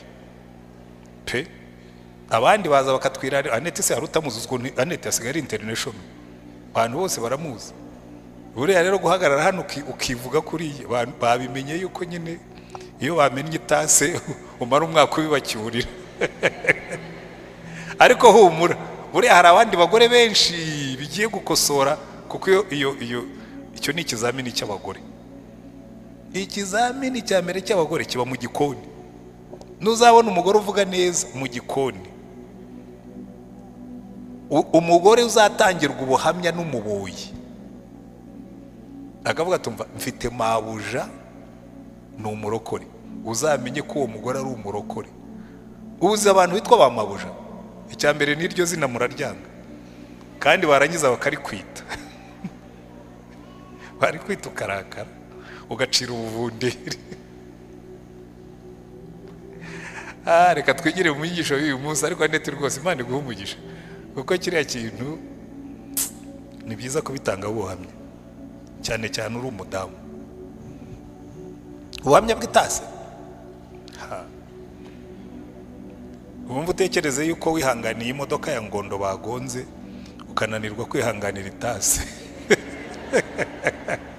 Pe? Abandi baza bakatwira aneti se hari utamuzi uzwo ni- aneti asigaye ari international? Abantu bose baramuzi. Buriya rero guhagarara hano uki- ukivuga kuriya ba- babimenye yuko nyine iyo bamennye itase umara umwaka ubibacyurira. Ariko humura. Buriya hari abandi bagore benshi bigiye gukosora kuko iyo iyo icyo ni ikizamini cy'abagore. Ikizamini cya mbere cy'abagore kiba mu gikoni. Ntuzabona umugore uvuga neza mu gikoni. Umugore uzatangirwa ubuhamya n'umubuyi. Akavuga tumva mfite mabuja ni umurokore. Uzamenye ko uwo mugore ari umurokore. Ubuze abantu bitwa ba mabuja. Icya mbere n'iryo zina muraryanga. Kandi barangiza bakarikwita bari kwita ukarakara. Ugacira ubuvunderi Ah, reka twigire mu nyigisho y'uyu munsi ariko ndetse rwose imana iguha umugisha. Kuko kiriya kintu ni byiza kubitanga ubuhamya. Cyane cyane uri umudamu. Ubuhamya bw'itase. Wumva utekereze yuko wihanganiye imodoka ya ngondo bagonze ukananirwa kwihanganira itase?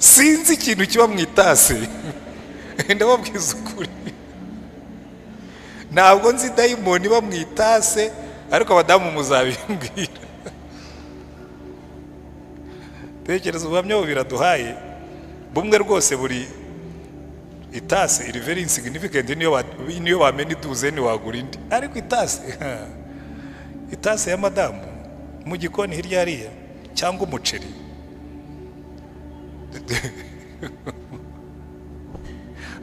sinzi ikintu kiba mu itase ndababwiza ukuri. Ntabwo nzi dayimoni iba mu itase ariko abadamu muzabimbwira tekereza ubuhamya bubiri aduhaye bumwe rwose buri itase iri very insignificant niyo wa- niyo wamena iduze ntiwagura indi. Ariko itase itase ya madamu mu gikoni hirya hariya cyangwa umuceri.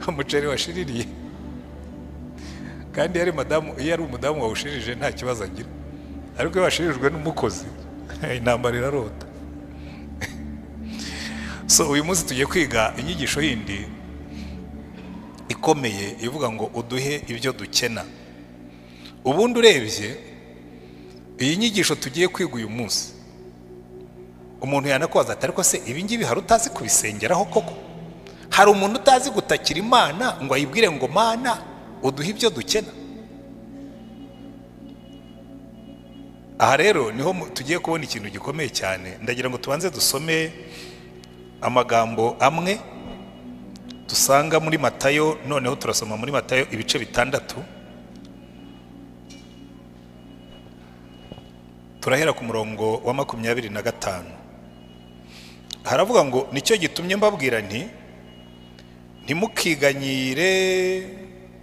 Umuceri washiririye kandi iyo ari umudamu wawushirije nta kibazo agira ariko iyo washirijwe n'umukozi intambara irarota so uyu munsi tugiye kwiga inyigisho yindi ikomeye ivuga ngo uduhe ibyo dukena ubundi urebye iyi nyigisho tugiye kwiga uyu munsi umuntu yanakwaza ati ariko se ibi ngibi hari utazi kubisengeraho koko? Hari umuntu utazi gutakira imana ngo ayibwire ngo mana uduhe ibyo dukena. Aha rero ni ho tugiye kubona ikintu gikomeye cyane. Ndagira ngo tubanze dusome amagambo amwe dusanga muri matayo noneho turasoma muri matayo ibice bitandatu. Turahera ku murongo wa makumyabiri na gatanu. Haravuga ngo ni cyo gitumye mbabwira nti ntimukiganyire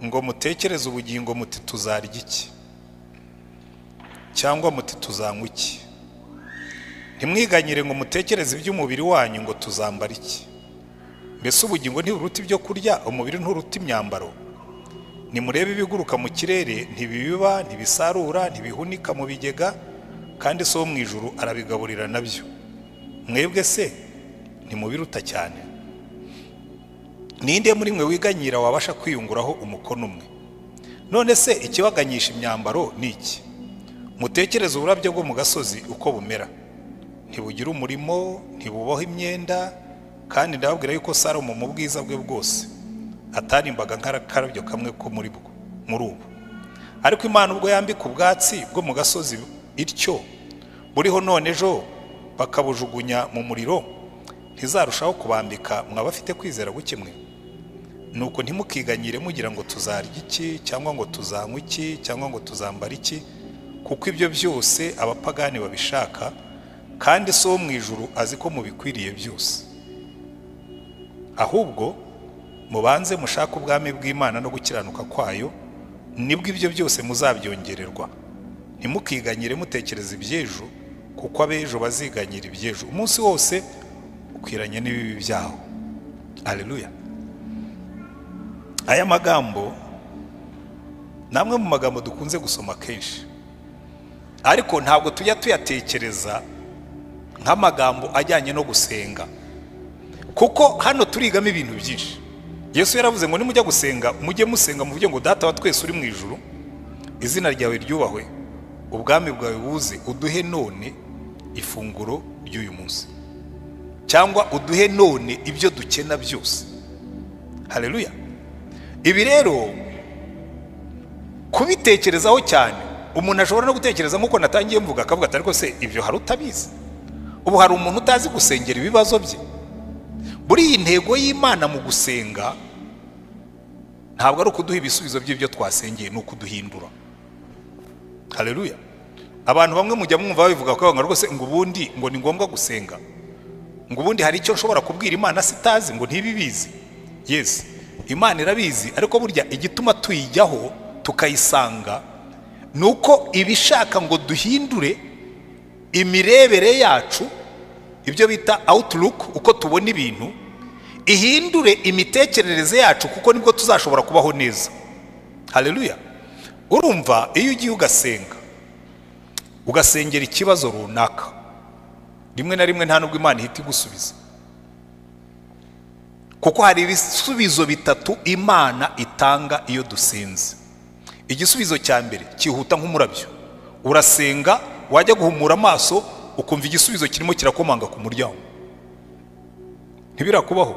ngo mutekereze ubugingo muti tuzarya iki? Cyangwa muti tuzanywa iki? Ntimwiganyire ngo mutekereze iby'umubiri wanyu ngo tuzambara iki? Mbese ubugingo ntiburuta ibyo kurya? Umubiri nturuta imyambaro? Nimurebe ibiguruka mu kirere ntibibiba ntibisarura ntibihunika mu bigega kandi so mu ijuru arabigaburira na byo mwebwe se ntimubiruta cyane. Ninde muri mwe wiganyira wabasha kwiyunguraho umukono umwe? None se ikibaganyisha imyambaro ni iki? Mutekereze uburabyo bwo mu gasozi uko bumera. Ntibugira umurimo ntibubaho imyenda kandi ndababwira yuko salomo mu bwiza bwe bwose atarimbaga nk'akarabyo kamwe ko muri bwo muri ubu. Ariko imana ubwo yambika ubwatsi bwo mu gasozi ityo buriho none ejo bakabujugunya mu muriro ntizarushaho kubambika mwaba afite kwizera gukemwe nuko ntimukiganyire mugira ngo tuzarya iki cyangwa ngo tuzanywe iki cyangwa ngo tuzambara iki? Kuko ibyo byose abapagani babishaka kandi so wo mu ijuru azi ko mubikwiriye byose. Ahubwo mubanze mushake ubwami bw'imana no gukiranuka kwayo ni bwo ibyo byose muzabyongererwa. Ntimukiganyire mutekereza iby'ejo kuko ab'ejo baziganyira iby'ejo. Umunsi wose ukwiranye n'ibibi byawo aleluya aya magambo ni amwe mu magambo dukunze gusoma kenshi. Ariko ntabwo tujya tuyatekereza nk'amagambo ajyanye no gusenga. Kuko hano turigamo ibintu byinshi. Yesu yaravuze ngo nimujya gusenga mujye musenga mu buryo ngo data wa twese uri mu ijuru izina ryawe ryubahwe ubwami bwawe buze uduhe none ifunguro ry'uyu munsi. Cyangwa uduhe none ibyo dukena byose. Hareruya ibi rero kubitekerezaho cyane umuntu ashobora no gutekereza nk'uko natangiye mvuga akavuga ati ariko se ibyo hari utabizi? Ubu hari umuntu utazi gusengera ibibazo bye. Buri iyi ntego y'imana mu gusenga ntabwo ari ukuduha ibisubizo by'ibyo twasengeye ni ukuduhindura. Hareruya abantu bamwe mujya mwumva babivuga ko rwose ngo ubundi ngo ni ngombwa gusenga. Ngo ubundi hari icyo nshobora kubwira imana sitazi ngo ntibibizi. Yesi imana irabizi ariko burya igituma tuyijyaho tukayisanga ni uko ibishaka ngo duhindure imirebere yacu ibyo bita awuturuku uko tubona ibintu ihindure imitekerereze yacu kuko ni bwo tuzashobora kubaho neza. Hareruya urumva iyo ugiye ugasenga ugasengera ikibazo runaka rimwe na rimwe nta nubwo imana ihita igusubiza. Kuko hari ibisubizo bitatu imana itanga iyo dusenze igisubizo cya mbere cyihuta nk'umurabyo. Urasenga wajya guhumura amaso ukumva igisubizo kirimo kirakomanga ku muryango. Ntibirakubaho.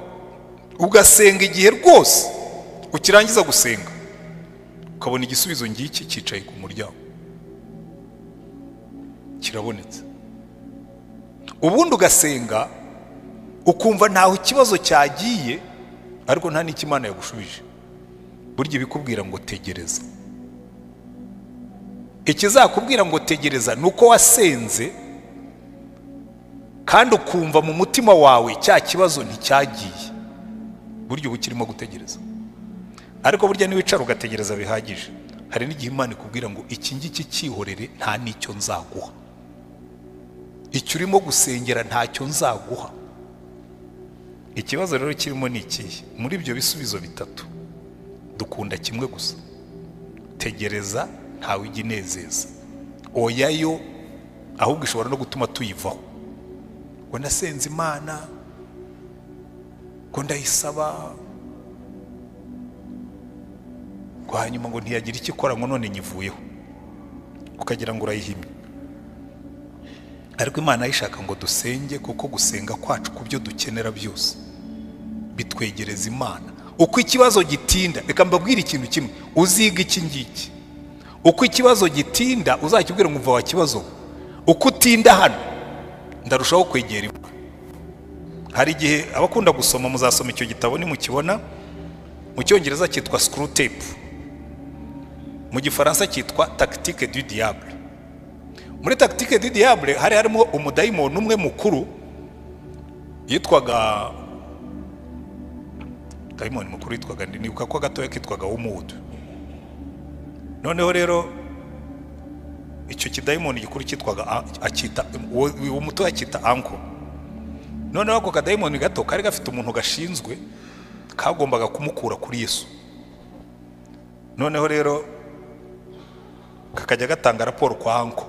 Ugasenga igihe rwose ukirangiza gusenga ukabona igisubizo ngiki cyicaye ku muryango. Kirabonetse. Ubundi ugasenga ukumva ntaho ikibazo cyagiye ariko nta n'icyo imana yagushubije. Burya ibikubwira ngo tegereza. Ikizakubwira ngo tegereza ni uko wasenze kandi ukumva mu mutima wawe cya kibazo nticyagiye. Burya uba ukirimo gutegereza. Ariko burya niwicara ugategereza bihagije. Hari n'igihe imana ikubwira ngo iki ngiki cyihorere nta n'icyo nzaguha. Icyo urimo gusengera ntacyo nzaguha. Ikibazo rero kirimo ni ikihe muri ibyo bisubizo bitatu. Dukunda kimwe gusa. Tegereza ntawe ujya inezeza. Oyayo ahubwo ishobora no gutuma tuyivaho. Ngo nasenze imana ngo ndayisaba ngo hanyuma ngo ntiyagira icyo ikora ngo none nyivuyeho. Ukagira ngo urayihimye. Ariko imana yishaka ngo dusenge kuko gusenga kwacu ku byo dukenera byose. Bitwegereza imana. Uko ikibazo gitinda reka mbabwire ikintu kimwe. Uziga iki ngiki? Uko ikibazo gitinda uzakibwira ngo wa kibazo. Uko utinda hano ndarushaho kwegera imana. Hari igihe abakunda gusoma muzasoma icyo gitabo nimukibona. Mu cyongereza cyitwa sikuru tepu mu gifaransa cyitwa tagitike du diable. Muri tagitike du diable hari harimo umudayimoni umwe mukuru yitwaga dayimoni mukuru yitwaga nibuka ko gatoya kitwaga wumudu noneho rero icyo kidayimoni gikuru cyitwaga akita uwo muto akita anko noneho ako kadayimoni gato kari gafite umuntu gashinzwe kagombaga kumukura kuri yesu. Noneho rero kakajya gatanga raporo kwa anko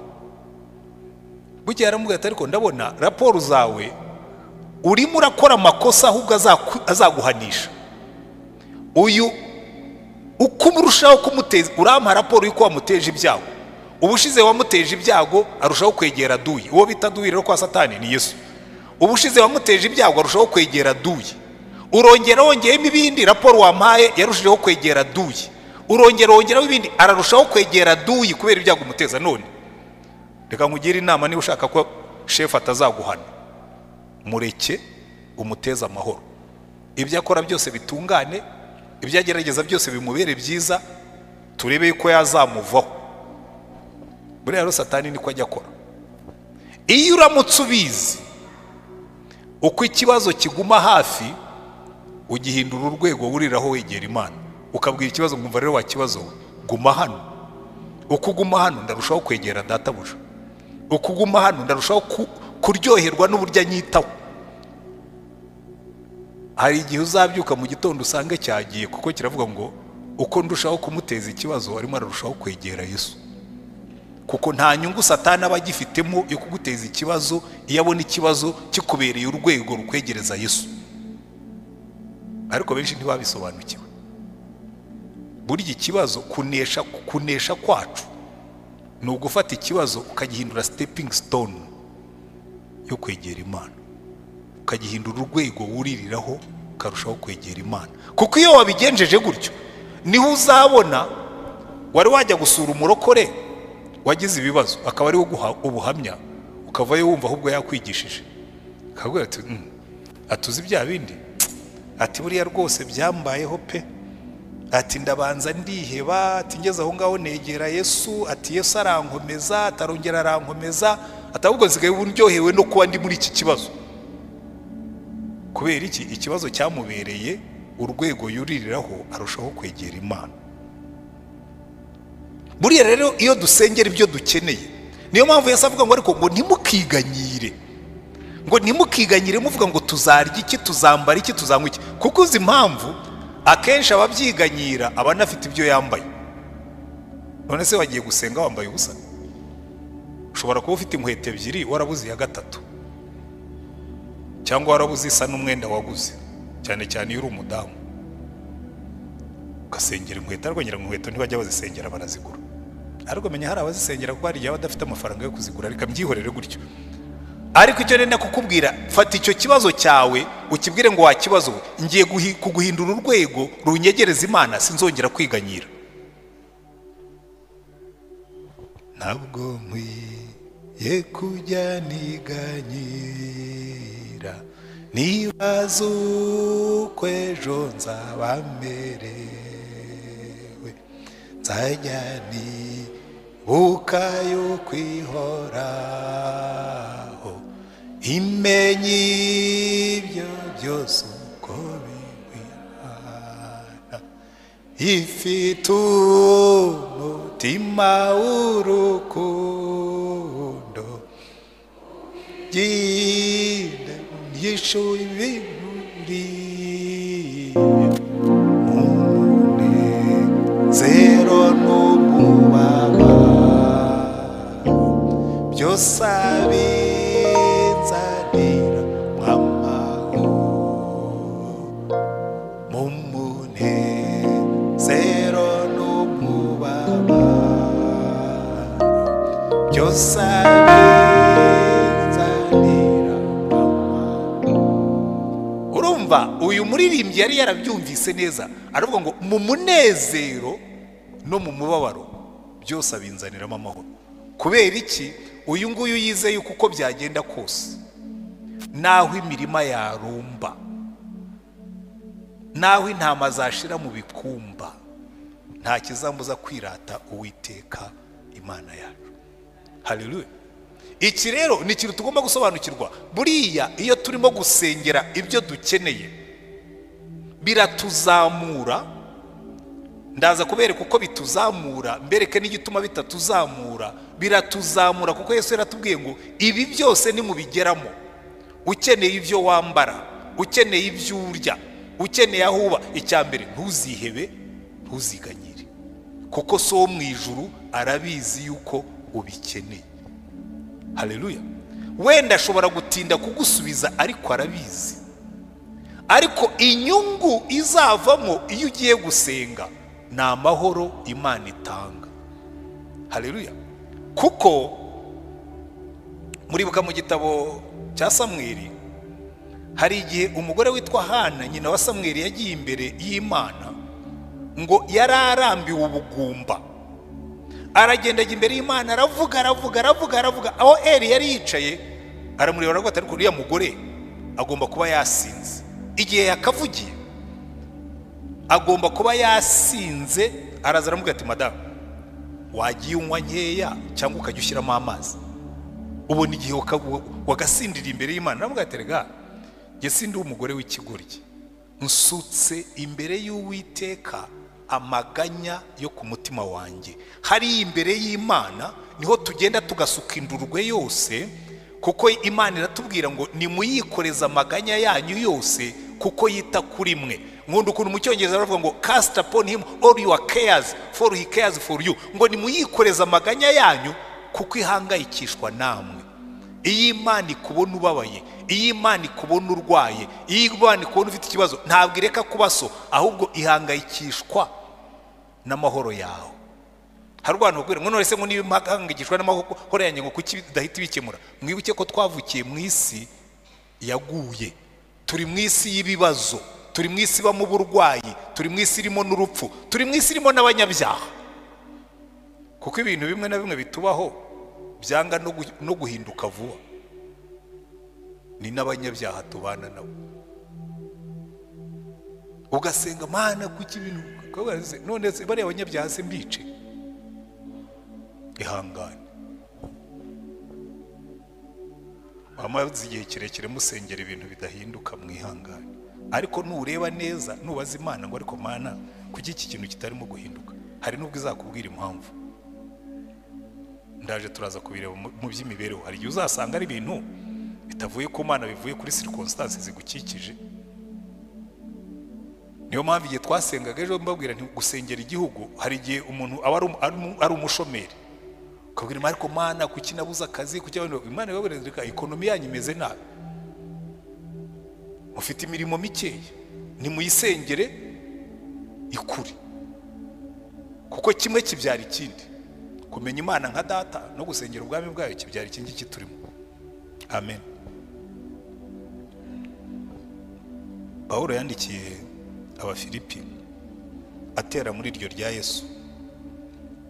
bukeye aramubwira ati ariko ndabona raporo zawe urimo urakora amakosa ahubwo azaguhanisha. Uyu uko urushaho kumuteza urampa raporo y'uko wamuteje ibyago. Ubushize wamuteje ibyago arushaho kwegera duyi uwo bita duyi rero kwa satani ni yesu. Ubushize wamuteje ibyago arushaho kwegera duyi urongera wongeyemo ibindi raporo wampaye yarushijeho kwegera duyi urongera wongeraho ibindi ararushaho kwegera duyi kubera ibyago umuteza. None reka nkugire inama niba ushaka ko shefu atazaguhana. Mureke umuteze amahoro. Ibyo akora byose bitungane ibyo agerageza byose bimubere byiza turebe ko yazamuvaho. Buriya rero satani niko ajya akora. Iyo uramutse ubizi uko ikibazo kiguma hafi ugihindura urwego wuriraho wegera imana. Ukabwira ikibazo nkumva rero wakibazo guma hano. Uko uguma hano ndarushaho kwegera databuja. Uko uguma hano ndarushaho ku- kuryoherwa n'uburyo anyitaho. Hari igihe uzabyuka mu gitondo usange cyagiye kuko kiravuga ngo uko ndushaho kumuteza ikibazo arimo ararushaho kwegera yesu. Kuko nta nyungu satani aba agifitemo yo kuguteza ikibazo iyo abona ikibazo kikubereye urwego rukwegereza yesu. Ariko benshi ntibabisobanukiwe. Burya ikibazo kunesha kunesha kwacu ni ugufata ikibazo ukagihindura stepping stone yo kwegera imana. Ukagihindura urwego wuririraho ukarushaho kwegera imana. Kuko iyo wabigenjeje gutyo ni ho uzabona wari wajya gusura umurokore wagize ibibazo. Akaba ari we uguha ubuhamya ukavayo wumva ahubwo yakwigishije. Akabwira ati "Mm, atuzi bya bindi? Ati buriya rwose byambayeho pe. Ati ndabanza ndiheba ati ngeze aho ngaho negera yesu ati yesu arankomeza atarongera arankomeza. Ati ahubwo nsigaye ubu ndyohewe no kuba ndi muri iki kibazo. Kubera iki? Ikibazo cyamubereye urwego yuririraho arushaho kwegera imana. Buriya rero iyo dusengera ibyo dukeneye niyo mpamvu yose avuga ngo ariko ngo ntimukiganyire. Ngo ntimukiganyire muvuga ngo tuzarya iki? Tuzambara iki? Tuzanywa iki? Kuko uzi impamvu akenshi ababyiganyira aba anafite ibyo yambaye. None se wagiye gusenga wambaye ubusa? Ushobora kuba ufite inkweto ebyiri warabuze iya gatatu. Cyangwa warabuze isa n'umwenda waguze. Cyane cyane iyo uri umudamu. Ugasengera inkweto ariko ngira inkweto ntibajya bazisengera barazigura. Ariko menya hari abazisengera kuko hari igihe baba badafite amafaranga yo kuzigura reka mbyihorere gutyo. Ariko icyo nenda kukubwira fata icyo kibazo cyawe ukibwire ngo wakibazo ngiye guhi- kuguhindura urwego runyegereza imana sinzongera kwiganyira. Ntabwo nkwiye kujya niganyira nibaza uko ejo nzaba merewe nzajya yo kwihoraho imenye ibyo byose uko bikwihana ifite umutima w'urukundo. Genda yishuye ibinuriye umunezero n'umubabaro byose abinzanira mwamahoro urumva uyu muririmbyi yari yarabyumvise neza. Aravuga ngo mu munezero no mu mubabaro byose abinzaniramo amahoro kubera iki? Uyu nguyu yizeye uko byagenda kose naho imirima yarumba naho intama zashira mu bikumba nta kizambuza kwirata uwiteka imana yacu. Haleluya iki rero ni ikintu tugomba gusobanukirwa. Buriya iyo turimo gusengera ibyo dukeneye biratuzamura. Ndaza kubereka uko bituzamura mbereke n'igituma bitatuzamura. Biratuzamura kuko Yesu yaratubwiye ngo ibi byose nimubigeramo. Ukeneye ibyo wambara ukeneye ibyo urya ukeneye aho uba. Icya mbere ntuzihebe ntuziganyire. Kuko so wo mu ijuru arabizi yuko ubikeneye hareruya wenda ashobora gutinda kugusubiza ariko arabizi. Ariko inyungu izavamo iyo ugiye gusenga ni amahoro imana itanga. Hareruya kuko muribuka mu gitabo cya samweri hari igihe umugore witwa hana nyina wa samweri yagiye imbere y'imana ngo yari arambiwe ubugumba. Aragenda ajya imbere y'imana aravuga aravuga aravuga aravuga. Aho eri yari yicaye aramureba aravuga ariko uriya mugore agomba kuba yasinze. Igihe yakavugiye agomba kuba yasinze araza aramubwira ati madamu wagiye unywa nkeya cyangwa ukajya ushyiramo amazi? Ubona igihe wagasindira imbere y'imana. Aravuga ati rega njye sindi umugore w'ikigoryi. Nsutse imbere y'uwiteka amaganya yo ku mutima wanjye. Hariya imbere y'imana ni ho tugenda tugasuka indurwe yose kuko imana iratubwira ngo nimuyikoreze amaganya yanyu yose kuko yita kuri mwe. Nkunda ukuntu mu cyongereza baravuga ngo cast upon him all your cares for he cares for you. Ngo nimuyikoreze amaganya yanyu kuko ihangayikishwa namwe. Iyo imana ikubona ubabaye iyo imana ikubona urwaye iyo imana ikubona ufite ikibazo ntabwo ireka kuba so ahubwo ihangayikishwa n'amahoro yawe. Hari abantu bakubwira ngo none ngo niba impangayikishwa n'amahoro yanjye ngo kuki bidahita ibikemura mwibuke ko twavukiye mu isi yaguye. Turi mu isi y'ibibazo turi mu isi ibamo uburwayi turi mu isi irimo n'urupfu turi mu isi irimo n'abanyabyaha. Kuko ibintu bimwe na bimwe bitubaho byanga no guhinduka vuba. Ni n'abanyabyaha tubana nabo ugasenga mana kuki ibintu none bariya abanyabyaha se mbice? Ihangane. Wamaze igihe kirekire musengera ibintu bidahinduka mwihangane ariko nureba neza nubaza imana ngo ariko mana kuki iki kintu kitarimo guhinduka? Hari n'ubwo izakubwira impamvu. Ndaje turaza kubireba mu by'imibereho. Hari igihe uzasanga ari ibintu bitavuye ku mana bivuye kuri sirikonsitansi zigukikije. Niyo mpamvu igihe twasengaga ejo mbabwira nti gusengera igihugu. Hari igihe umuntu aba ari umushomeri. Ukabwira ariko mana kuki nabuze akazi kuki imana ibabureka ikonomi yanyu imeze nabi mufite imirimo mikeya nimuyisengere ikure. Kuko kimwe kibyara ikindi. Kumenya imana nka data no gusengera ubwami bwayo kibyara iki ngiki turimo amen. Pawulo yandikiye abafilipi atera muri iryo rya yesu.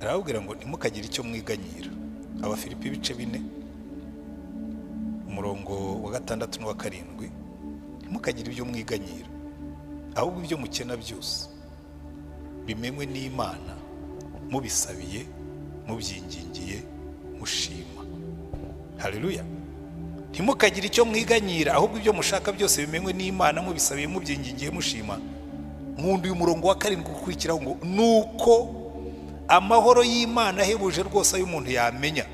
Arababwira ngo ntimukagire icyo mwiganyira. Abafilipi ibice bine umurongo wa gatandatu n'uwa karindwi ntimukagire ibyo mwiganyira ahubwo ibyo mukena byose bimenywe n'imana mubisabiye mubyingingiye mushima. Hareruya ntimukagire icyo mwiganyira ahubwo ibyo mushaka byose bimenywe n'imana mubisabiye mubyingingiye mushima. Nkunda uyu murongo wa karindwi ukurikiraho ngo nuko amahoro y'imana ahebuje rwose ayo umuntu yamenya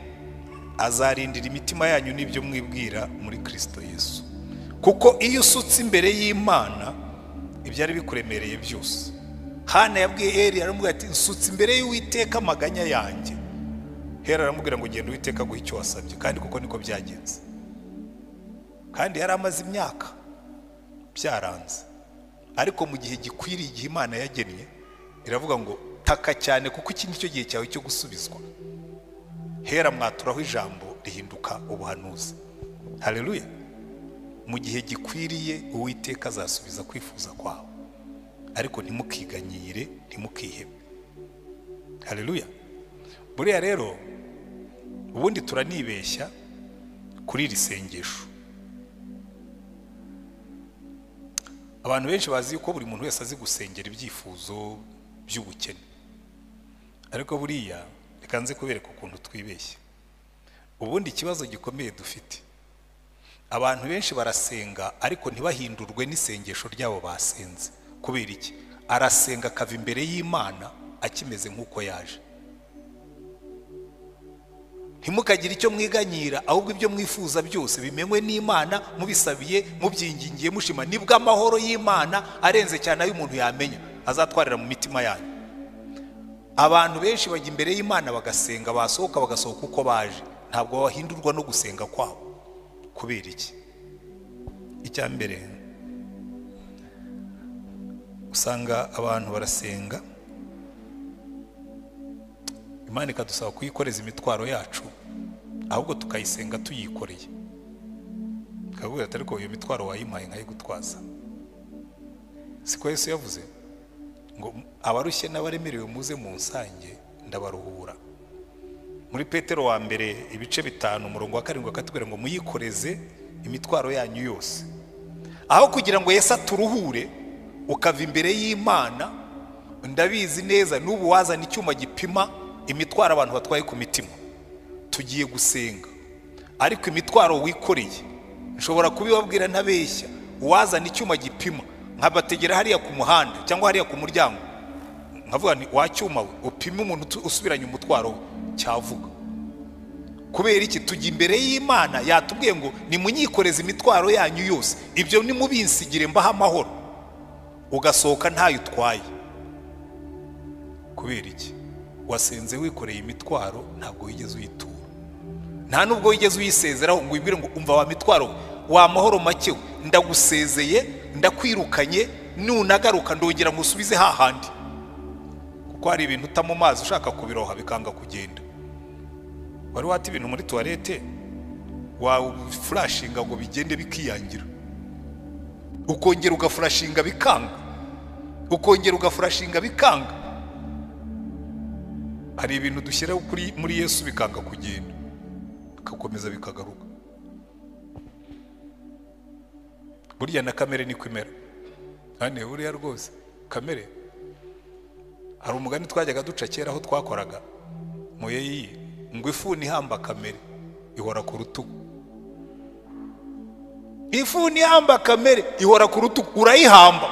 azarindira imitima yanyu n'ibyo mwibwira muri kirisito yesu. Kuko iyo usutse imbere y'imana ibyari bikuremereye byose. Hana yabwiye eri aramubwira ati nsutse imbere y'uwiteka amaganya yanjye. Hera aramubwira ngo genda uwiteka aguhe icyo wasabye. Kandi kuko niko byagenze. Kandi yari amaze imyaka byaranze. Ariko mu gihe gikwiriye igihe imana yagennye iravuga ngo taka cyane kuko iki ni cyo gihe cyawe cyo gusubizwa. Hera mwaturaho ijambo rihinduka ubuhanuzi. Hareruya mu gihe gikwiriye uwiteka azasubiza kwifuza kwawe. Ariko ntimukiganyire ntimukihebe. Hareruya buriya rero ubundi turanibeshya kuri iri sengesho. Abantu benshi bazi ko buri muntu wese azi gusengera ibyifuzo by'ubukene. Ariko buriya reka nze kubereka ukuntu twibeshya. Ubundi ikibazo gikomeye dufite. Abantu benshi barasenga ariko ntibahindurwe n'isengesho ryabo basenze. Kubera iki? Arasenga akava imbere y'imana akimeze nk'uko yaje. Ntimukagire icyo mwiganyira ahubwo ibyo mwifuza byose bimenywe n'imana mubisabiye mubyingingiye mushima. Nibwo amahoro y'imana arenze cyane ayo umuntu yamenya azatwarira mu mitima yanyu. Abantu benshi bajya imbere y'imana bagasenga basohoka bagasohoka uko baje. Ntabwo bahindurwa no gusenga kwabo. Kubera iki? Icya mbere usanga abantu barasenga imana ikadusaba kuyikoreza imitwaro yacu ahubwo tukayisenga tuyikoreye. Tukabwira ati ariko iyo mitwaro wayimpaye nkayigutwaza siko Yesu yavuze? Ngo abarushye n'abaremerewe muze mu nsange ndabaruhura. Muri petero wa mbere ibice bitanu umurongo wa karindwi akatubwira ngo muyikoreze imitwaro yanyu yose. Aho kugira ngo Yesu aturuhure ukava imbere y'imana ndabizi neza n'ubu wazana icyuma gipima imitwaro abantu batwaye ku mitima. Tugiye gusenga. Ariko imitwaro wikoreye nshobora kubibabwira ntabeshya. Uwazana icyuma gipima nkabategera hariya ku muhanda cyangwa hariya ku muryango. Nkavuga ni wacyuma we? Upime umuntu usubiranye umutwaro we. Cyavuga. Kubera iki? Tujya imbere y'imana yatubwiye ngo nimunyikoreze imitwaro yanyu yose. Ibyo nimubinsigire mbaho amahoro. Ugasohoka ntayo utwaye. Kubera iki? Wasenze wikoreye imitwaro ntabwo wigeze uyitura. Nta nubwo wigeze uyisezeraho ngo wibwire ngo umva wa mitwaro wa mahoro make ndagusezeye ndakwirukanye nunagaruka ndongera ngo usubize hahandi kuko hari ibintu uta mu mazi ushaka kubiroha bikanga kugenda. Wari wata ibintu muri tuwarete wafurashinga ngo bigende bikiyangira. Ukongera ugafurashinga bikanga. Ukongera ugafurashinga bikanga. Hari ibintu dushyira muri yesu bikanga kugenda bikakomeza bikagaruka. Burya na kamere niko imera kandi buriya rwose. Kamere? Hari umugani twajyaga duca kera aho twakoraga? Mu yeyi ngo ifuni ihamba kamere ihora ku rutugu. Ifuni ihamba kamere ihora ku rutugu. Urayihamba.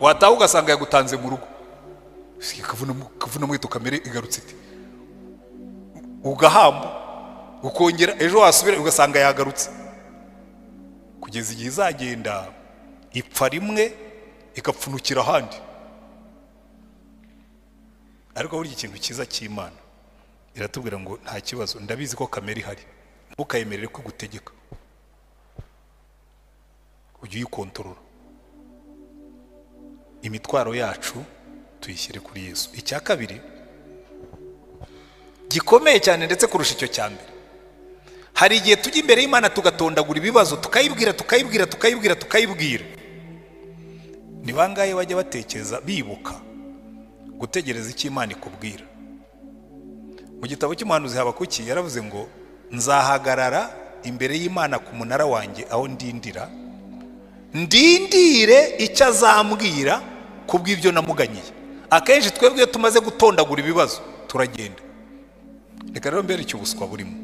Wataha ugasanga yagutanze mu rugo. Kavuna mwito kamere igarutse iti ugahamba ukongera ejo wasubira ugasanga yagarutse. Kugeza igihe izagenda ipfa rimwe igapfunukira ahandi. Ariko burya ikintu cyiza cy'imana iratubwira ngo nta kibazo ndabizi ko kamere ihari. Ntukayemerere ko igutegeka ujye uyikontorora. Imitwaro yacu tuyishyire kuri yesu. Icya kabiri gikomeye cyane ndetse kurusha icyo cya mbere. Hari igihe tujya imbere y'imana tugatondagura ibibazo tukayibwira tukayibwira tukayibwira tukayibwira. Ni bangahe bajya batekereza bibuka gutegereza icyo imana ikubwira? Mu gitabo cy'umuhanuzi habakuki yaravuze ngo nzahagarara imbere y'imana ku munara wanjye aho ndindira ndindire icyo azambwira ku bw'ibyo namuganyiye akenshi twebwe iyo tumaze gutondagura ibibazo turagenda. Reka rero mbere icyo ubuswa burimo.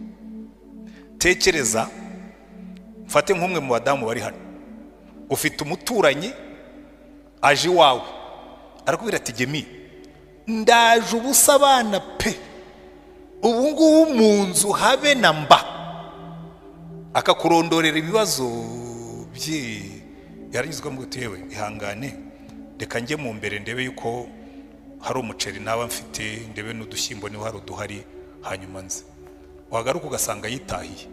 Tekereza mfate nk'umwe mu badamu bari hano. Ufite umuturanyi aje iwawe. Arakubwira ati gemi ndaje ubusa abana pe. Ubu ngubu mu nzu habe na mba. Akakurondorera ibibazo bye. Yaranyuzwa mu yewe ihangane. Reka njye mu mbere ndebe yuko hari umuceri naba mfite ndebe n'udushyimbo niba hari uduhari hanyuma nze. Wagaruka ugasanga yitahiye.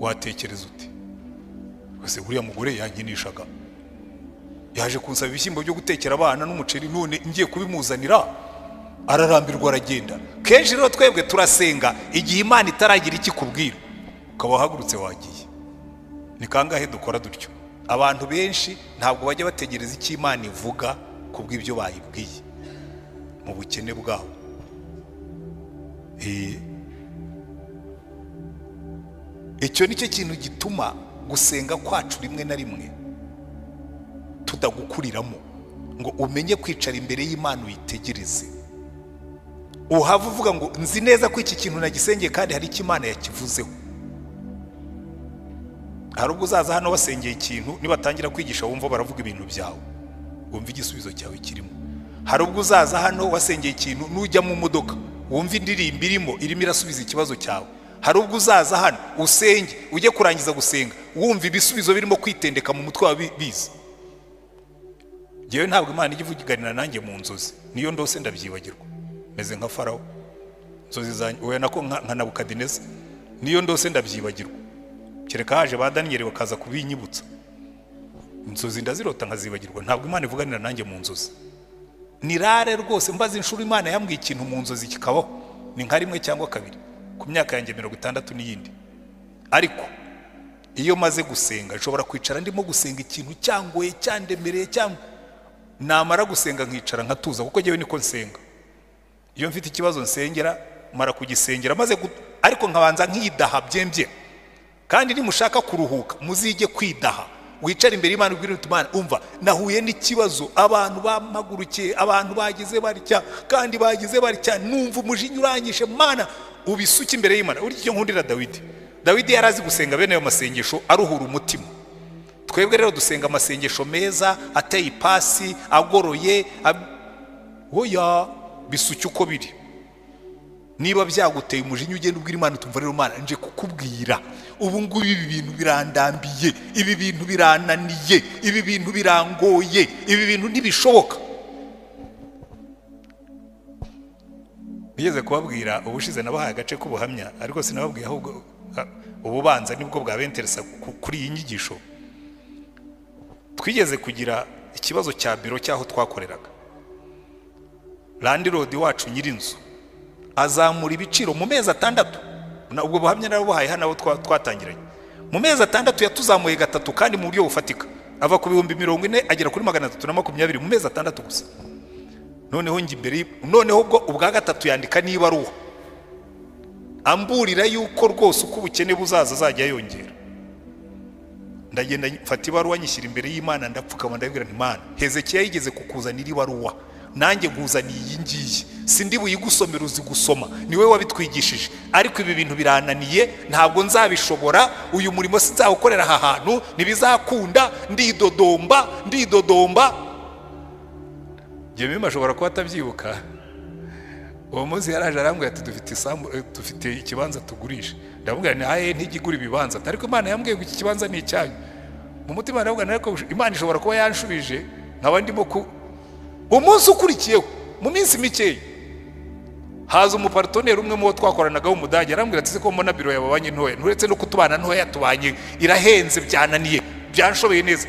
Watekereza uti ese uriya mugore yankinishaga? Yaje kunsaba ibishyimbo byo gutekera abana n'umuceri none ngiye kubimuzanira? Ararambirwa aragenda. Kenshi rero twebwe turasenga igihe imana itaragira icyo ikubwira ukaba wahagurutse wagiye. Ni kangahe dukora dutyo? Abantu benshi ntabwo bajya bategereza icyo imana ivuga ku bw'ibyo bayibwiye. Mu bukene bwabo icyo ni cyo kintu gituma gusenga kwacu rimwe na rimwe tudagukuriramo. Ngo umenye kwicara imbere y'imana uyitegereze. Uhava uvuga ngo nzi neza ko iki kintu nagisengeye kandi hari icyo imana yakivuzeho. Hari ubwo uzaza hano wasengeye ikintu nibatangira kwigisha wumva baravuga ibintu byawe. Wumva igisubizo cyawe kirimo. Hari ubwo uzaza hano wasengeye ikintu nujya mu modoka wumva indirimbo irimo irimo irasubiza ikibazo cyawe. Hari ubwo uzaza hano usenge ujye kurangiza gusenga wumva ibisubizo birimo kwitendeka mu mutwe wawe biza ngewe ntabwo imana ijya ivuganira nanjye mu nzozi niyo ndose ndabyibagirwa. Meze nka farawo. Inzozi zanjye wowe nako nka nabukadineza niyo ndose ndabyibagirwa. Kereka haje ba daniyeli bakaza kubinyibutsa. Inzozi ndazirota nkazibagirwa. Ntabwo imana ivuganira nanjye mu nzozi. Ni rare rwose mbaze inshuro imana yambwiye ikintu mu nzozi kikabaho. Ni nka rimwe cyangwa kabiri. Ku myaka yanjye mirongo itandatu n'iyindi. Ariko iyo maze gusenga nshobora kwicara ndimo gusenga ikintu cyangoye cyandemereye cyangwa namara gusenga nkicara nkatuza kuko njyewe niko nsenga. Iyo mfite ikibazo nsengera mara kugisengera maze ariko nkabanza nkidaha byembye kandi nimushaka kuruhuka muzige kwidaha. Wicare imbere y'imana ubwire uti "Mana, umva nahuye n'ikibazo abantu bampagurukiye abantu bagize batya kandi bagize batya numva umujinya uranyishe mana ubisuke imbere y'imana. Urya icyo nkundira dawidi. Dawidi yari azi gusenga bene ayo masengesho aruhura umutima. Twebwe rero dusenga amasengesho meza ateye ipasi agoroye oya bisuke uko biri. Niba byaguteye umujinya ugenda ubwira imana utumva rero mana nje kukubwira. Ubu ngubu ibi bintu birandambiye ibi bintu birananiye ibi bintu birangoye ibi bintu ntibishoboka. Nigeze kubabwira ubushize nabahaye agace k'ubuhamya ariko sinababwiye ahubwo ububanza ni bwo bwabenteresa ku- kuri iyi nyigisho. Twigeze kugira ikibazo cya biro cy'aho twakoreraga. Landirodi wacu nyir'inzu azamura ibiciro mu mezi atandatu. Ubwo buhamya narabuhaye hano twatangiranye. Mu mezi atandatu yatuzamuye gatatu kandi mu buryo bufatika. Ava ku bihumbi mirongo ine agera kuri magana atatu na makumyabiri mu mezi atandatu gusa. Noneho njye imbere noneho ubwo ubwa gatatu yandika n'ibaruwa amburira yuko rwose uko ubukene buzaza azajya yongera. Ndagenda mfata ibaruwa nyishyira imbere y'imana ndapfukama ndabwira nti mana hezekiya yigeze kukuzanira ibaruwa. Nanjye nkuzaniye iyi ngiyi. Sindi buyigusomera uzi gusoma. Ni wowe wabitwigishije. Ariko ibi bintu birananiye ntabwo nzabishobora. Uyu murimo sinzawukorera aha hantu. Ntibizakunda. Ndidodomba ndidodomba. Jyewe ashobora kuba atabyibuka. Uwo munsi yaraje arambwira ati dufite isambu eh, dufite ikibanza tugurisha ndamubwira ni aye ntigigura ibibanza. Ariko imana yambwiye ngo iki kibanza ni icyanyu. Mu mutima ndamubwira ariko imana ishobora kuba yanshubije. Nkaba ndimo ku umunsi ukurikiyeho mu minsi mikeya. Haza umuparitoneri umwe mu bo twakoranaga w'umudage arambwira ati "Se ko mbona biro yawe banki ntoya nturetse no kutubana ntoya tubanye. Irahenze byananiye byanshobeye neza.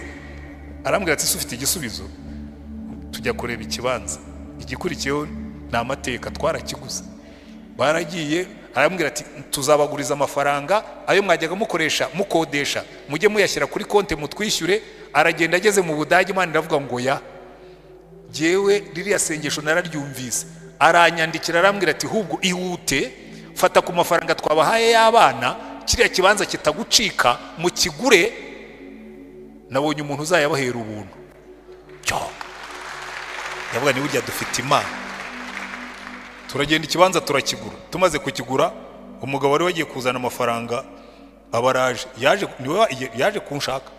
Arambwira ati "Se ufite igisubizo? Tujya kureba ikibanza. Igikurikiyeho ni amateka twarakiguze. Baragiye arambwira ati tuzabaguriza amafaranga ayo mwajyaga mukoresha mukodesha. Mujye muyashyira kuri konti mutwishyure. Aragenda ageze mu budage imana iravuga ngo ya jyewe ririya sengesho nararyumvise. Aranyandikira arambwira ati hubwo ihute fata ku mafaranga twabahaye y'abana kiriya kibanza kitagucika mu kigure nabonye umuntu uzayabahera ubuntu. Cyo. Ndavuga ni burya dufite imana. Turagenda ikibanza turakigura. Tumaze kukigura umugabo wari wagiye kuzana amafaranga aba araje. Yaje kunshaka.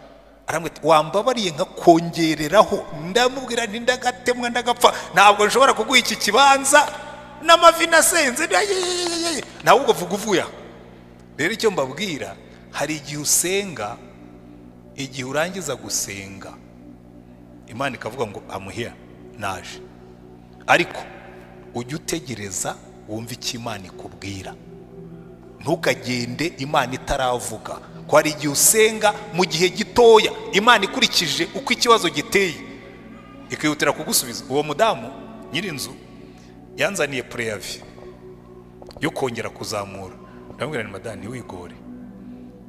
Arambwira ati wambabariye nkakongereraho ndamubwira ndagatemwa ndagapfa. Ntabwo nshobora kuguha iki kibanza. N'amavi nasenze. Nawe ubwo vuga uvuye aho rero icyo mbabwira hari igihe usenga igihe urangiza gusenga. Imana ikavuga ngo amuhira naje. Ariko ujye utegereza wumve icyo imana ikubwira. Ntukagende imana itaravuga. Ko hari igihe usenga mu gihe gitoya imana ikurikije uko ikibazo giteye. Ikihutira kugusubiza. Uwo mudamu nyir'inzu yanzaniye pureyavi yo kongera kuzamura. Ndamubwira ni madani ntiwigore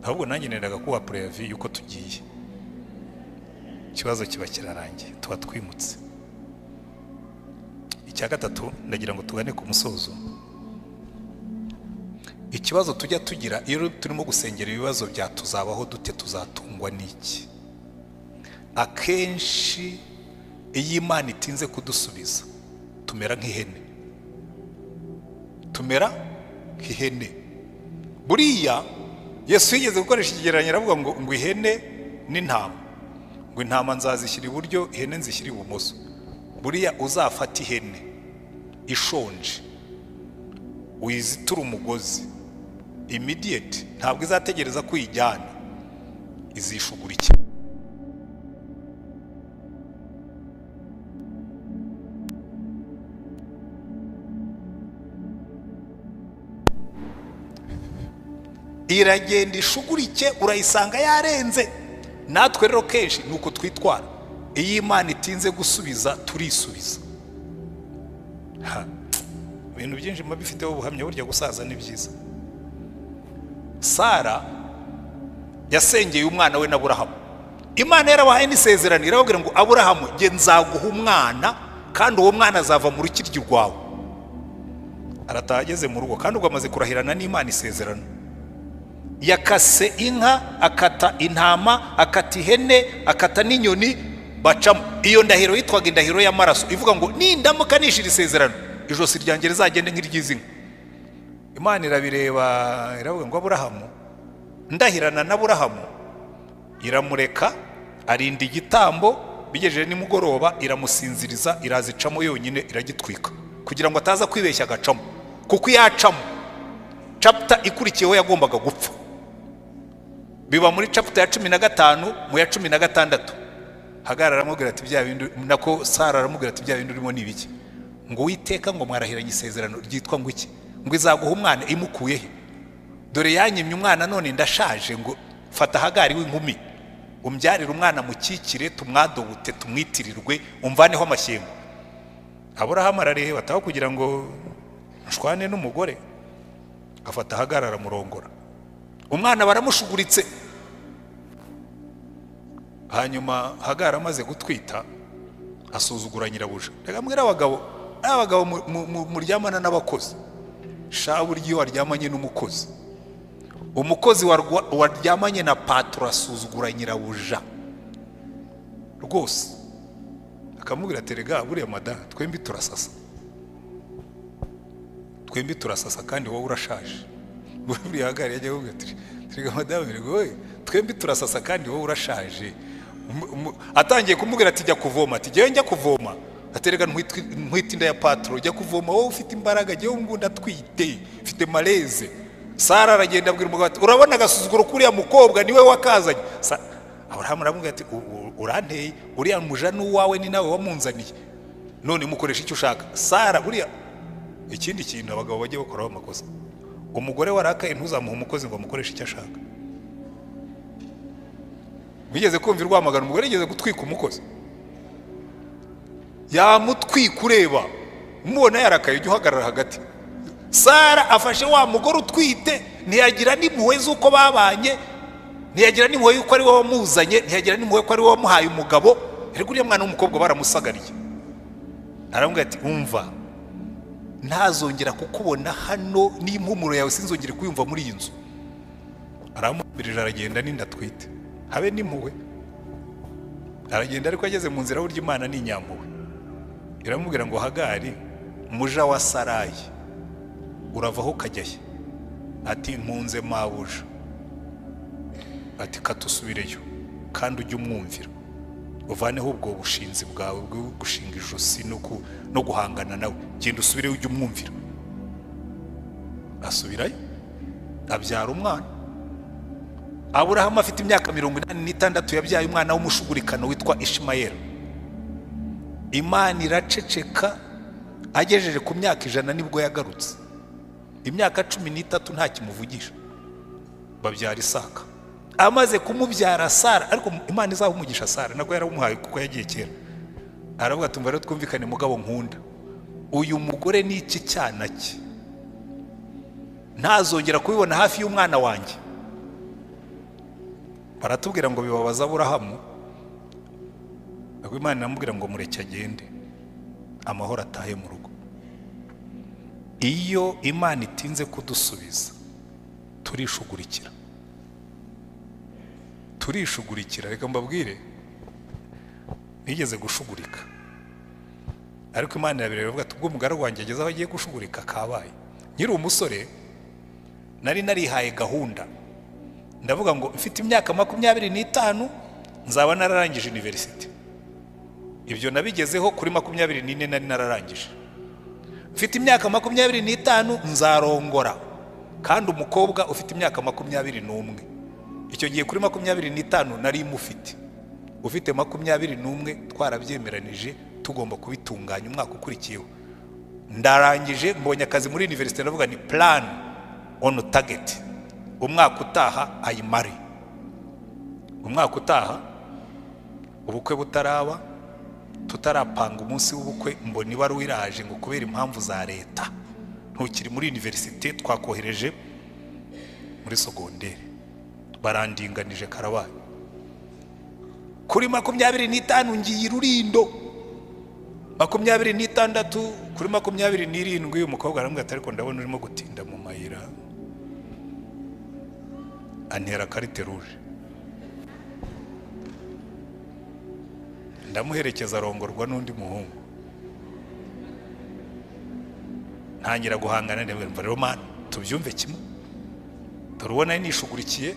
ahubwo nanjye nendaga kuba pureyavi y'uko tugiye. Ikibazo kiba kirarangiye. Tuba twimutse. Icya gatatu ndagira ngo tugane ku musozo. Ikibazo tujya tugira iyo turimo gusengera ibibazo bya tuzabaho dute tuzatungwa n'iki? Akenshi iyo imana itinze kudusubiza tumera nk'ihene. Tumera nk'ihene. Buriya yesu yigeze gukoresha ikigereranyo aravuga ngo ngo ihene n'intama. Ngo intama nzazishyira iburyo ihene nzishyira ibumoso. Buriya uzafata ihene ishonje wizitura umugozi. Imidiyeti ntabwo izategereza ko uyijyana. Izishugurikira iragenda ishugurike urayisanga yarenze. Natwe rero kenshi ni uko twitwara. Iyo imana itinze gusubiza turisubiza. Ibintu byinshi muba bifiteho ubuhamya burya gusaza ni byiza. Sara yasengeye umwana we na burahamu imana yarabahaye n'isezerano irababwira ngo aburahamu nge nzaguha umwana kandi uwo mwana azava mu rukiryi rwawe. Arataha ageze mu rugo kandi ubwo amaze kurahirana n'imana isezerano. Yakase inka akata intama akata ihene akata n'inyoni bacamo. Iyo ndahiro yitwaga indahiro y'amaraso ivuga ngo nindamuka nishira isezerano. Ijosi ryanjye rizagende nk'iry'izi nka imana irabireba iravuga ngo aburahamu. Ndahirana na aburahamu iramureka arinda igitambo bigejeje nimugoroba iramusinziriza irazicamo yonyine iragitwika. Kugira ngo ataza kwibeshya agacamo. Kuko iyo acamo caputa ikurikiyeho yagombaga gupfa. Biba muri caputa ya cumi na gatanu mu ya cumi na gatandatu. Hagara aramubwira ati bya bindi nako sara aramubwira ati bya bindi urimo ni ibiki ngo witeka ngo mwarahiranye isezerano ryitwa ngo iki? Ngo izaguha umwana imukuye he dore yanyimye umwana none ndashaje ngo fata hagari w'inkumi. Umbyarire umwana mukikire tumwadobute tumwitirirwe umvaneho amashyengo aburahamu arareba ataho kugira ngo nshwane n'umugore. Afata hagara aramurongora. Umwana baramushuguritse. Hanyuma hagara amaze gutwita asuzugura nyirabuja. Reka mwere abagabo abagabo mu- mu- mu- muryamana n'abakozi. Sha burya iyo waryamanye n'umukozi. Umukozi waryamanye na patoro asuzugura nyirabuja. Rwose. Akamubwira ati rega buriya madamu twembi turasasa. Twembi turasasa kandi wowe urashaje. Buriya hagari yajya avuga ati rega madamu wowe. Twembi turasasa kandi wowe urashaje. Atangiye kumubwira ati jya kuvoma. Ati njya kuvoma. Aterega ntwite inda ya patoro jya kuvoma wowe ufite imbaraga jyewe ngundi atwite mfite maleze sara aragenda abwira umugabo ati urabona agasuzuguro k'uriya mukobwa ni we wakazanye. Aburahamu aramubwira ati "U- u- uranteye uriya muja n'uwawe ni nawe wamunzaniye. None mukoresha icyo ushaka. Sara buriya ikindi kintu abagabo bajya bakoraho amakosa. Umugore warakaye ntuzamuhe umukozi ngo amukoreshe icyo ashaka. Wigeze kumva rwamagana umugore yigeze gutwika umukozi. Yamutwika ureba umubona yarakaye ujya uhagarara hagati. Sara afashe wa mugore utwite ntiyagira n'impuhwe z'uko babanye ntiyagira n'impuhwe y'uko ari we wamuzanye ntiyagira n'impuhwe ko ari we wamuhaye umugabo. Ariko uriya mwana w'umukobwa baramusagariye aramubwira ati umva ntazongera kukubona hano n'impumuro yawe sinzongere kuyumva muri iyi nzu. Aramuhambirije aragenda n'inda atwite habe n'impuhwe. Aragenda ariko ageze mu nzira burya imana ni iramubwira ngo hagari muja wa sarayi uravaho ukajya he? Ati mpunze mabuja. Ati katusubireyo kandi ujye umwumvira. Uvaneho ubwo bushinzi bwawe bwo gushinga ijosi no guhangana nawe genda usubireyo ujye umwumvira. Asubirayo. Abyara umwana. Aburahamu afite imyaka mirongo inani n'itandatu yabyaye umwana w'umushugurikano witwa ishimayeli. Imana iraceceka agejeje ku myaka ijana ni bwo yagarutse. Imyaka cumi n'itatu nta kimuvugisha. Babyara isaka. Amaze kumubyara sara ariko imana izaha umugisha sara nabwo yarawumuhaye kuko yagiye kera. Aravuga ati mva rero twumvikane mugabo nkunda. Uyu mugore ni iki cyana cye ntazongera kubibona hafi y'umwana wanjye. Baratubwira ngo bibabaza aburahamu ntabwo imana iramubwira ngo mureke agende. Amahoro atahe mu rugo. Iyo imana itinze kudusubiza turishugurikira. Turishugurikira. Reka mbabwire nigeze gushugurika. Ariko imana irabireba iravuga ati ubwo umugaragu wanjye ageze aho agiye gushugurika kabaye. Nkiri umusore nari narihaye gahunda. Ndavuga ngo mfite imyaka makumyabiri n'itanu nzaba nararangije university. Ibyo nabigezeho kuri makumyabiri n'ine nari nararangije. Mfite imyaka makumyabiri n'itanu nzarongora. Kandi umukobwa ufite imyaka makumyabiri n'umwe. Icyo gihe kuri makumyabiri n'itanu nari mufite. Ufite makumyabiri n'umwe twarabyemeranije tugomba kubitunganya umwaka ukurikiyeho. Ndarangije mbonye akazi muri university ndavuga ni plan on target. Umwaka utaha ayimare umwaka utaha ubukwe butaraba tutarapanga umunsi w'ubukwe mbona ibaruwa iraje ngo kubera impamvu za leta. Ntukiri muri universite twakohereje muri sogonderi barandinganije karabaye. Kuri makumyabiri n'itanu ngiye irurindo makumyabiri n'itandatu kuri makumyabiri n'irindwi umukobwa arambwira ati ariko ndabona urimo gutinda mu mayira. Antera karite ruje ndamuherekeza arongorwa n'undi muhungu. Ntangira guhangana rero mani tubyumve kimwe. Dore ubona nishugurikiye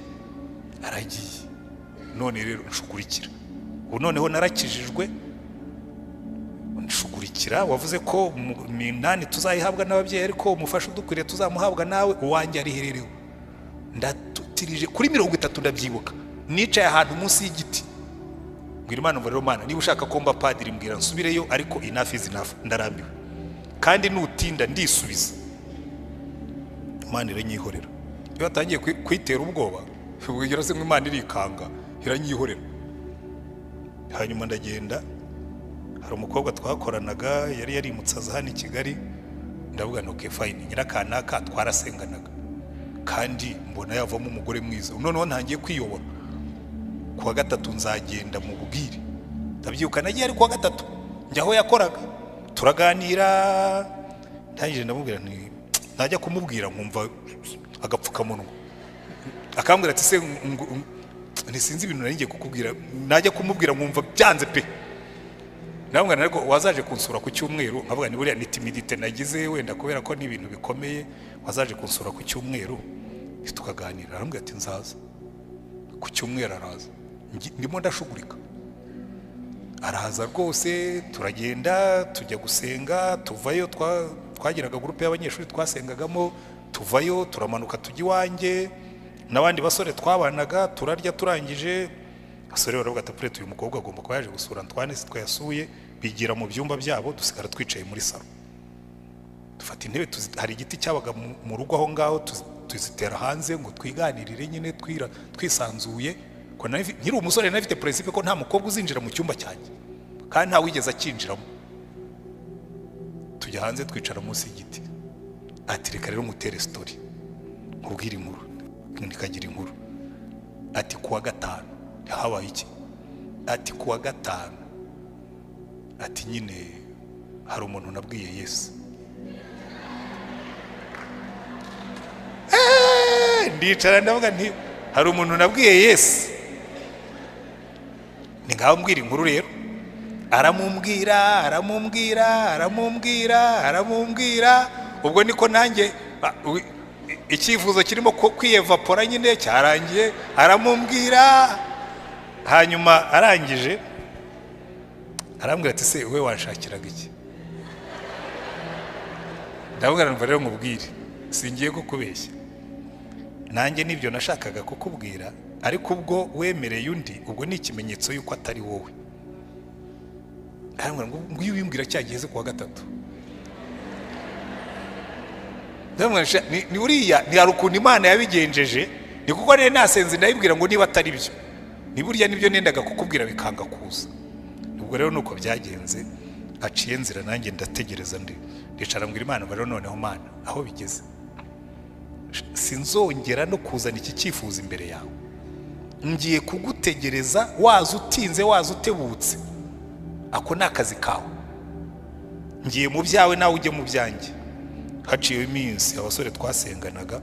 aragiye. None rero nshugurikira. Ubu noneho narakijijwe nshugurikira. Wavuze ko minani tuzayihabwa n'ababyeyi ariko umufasha udukwiriye tuzamuhabwa nawe uwanjye arihererewe ndatutirije kuri mirongo itatu ndabyibuka. Nicaye ahantu munsi y'igiti. Mbwira imana rero mana niba ushaka ko mba padiri mbwira nsubireyo ariko enough is enough. Ndarambiwe. Kandi nutinda ndisubiza. Imana iranyihorera iyo watangiye kuyitera ubwoba ubwira se imana irikanga iranyihorera hanyuma ndagenda hari umukobwa twakoranaga yari yarimutse aza hano i kigali. Ndavuga ntuke fayini nyirakanaka twarasenganaga. Kandi mbona yavamo umugore mwiza. Noneho ntangiye kwiyobora. Ku wa gatatu nzagenda mu ndabyibuka nagiye ari ku wa gatatu. Njya aho yakoraga. Turaganira. Ntangije ndamubwira ntajya kumubwira nkumva agapfukamunwa. Akambwira ati se ntisinzi ibintu nari ngiye kukubwira. Najya kumubwira nkumva byanze pe. Nawe ariko wazaje kunsura ku cyumweru? Nkavuga ni buriya timidite nagize wenda kubera ko ni ibintu bikomeye. Wazaje kunsura ku cyumweru? Tukaganira. Arambwira ati nzaza. Ku cyumweru araza. Ndimo ndashugurika araza rwose turagenda tujya gusenga tuvayo twagiraga gurupe y'abanyeshuri twasengagamo tuvayo turamanuka tujya iwanjye n'abandi basore twabanaga turarya turangije. Abasore baravuga ati uyu mukobwa agomba kuba yaje gusura Antoine si twayasuye bigira mu byumba byabo dusigara twicaye muri salo dufata intebe hari igiti cyabaga mu rugo aho ngaho tuzitera hanze ngo twiganirire nyine twisanzuye. Nkiri umusore nari afite perezida ko nta mukobwa uzinjira mu cyumba cyanjye. Kandi nta wigeze akinjiramo. Tujya hanze twicara munsi y'igiti. Ati reka rero mutere sitori nkubwire inkuru. Nikagira inkuru. Ati kuwa gatanu. Habaye iki? Ati kuwa gatanu. Ati nyine hari umuntu nabwiye yesu. Ndicara ndavuga nti hari umuntu nabwiye yesu. Ni ngaho mbwira inkuru rero. Aramumbwira aramumbwira aramumbwira aramumbwira. Ubwo niko nanjye icyifuzo kirimo kwiyevapora nyine cyarangiye. Aramumbwira hanyuma arangije arambwira ati se we wanshakiraga iki? Ngo rero nkubwire. Singiye kukubeshya. Nanjye ni byo nashakaga kukubwira ariko ubwo wemereye undi ubwo ni ikimenyetso y'uko atari wowe. Iyo ubimbwira cya gihe kuwa gatatu. Ni uriya ni hari ukuntu imana yabigenjeje? Ni kuko rero nasenze ndayibwira ngo niba atari byo? Ni burya ni byo nendaga kukubwira bikanga kuza. Ubwo rero nuko byagenze aciye nzira nanjye ndategereza ndicara mbwira imana rero noneho mana aho bigeze. Sinzongera no kuzana iki cyifuzo imbere yawe. Ngiye kugutegereza waza utinze waza utebutse. Ako ni akazi kawe. Ngiye mu byawe nawe ujye mu byanjye. Haciyeho iminsi abasore twasenganaga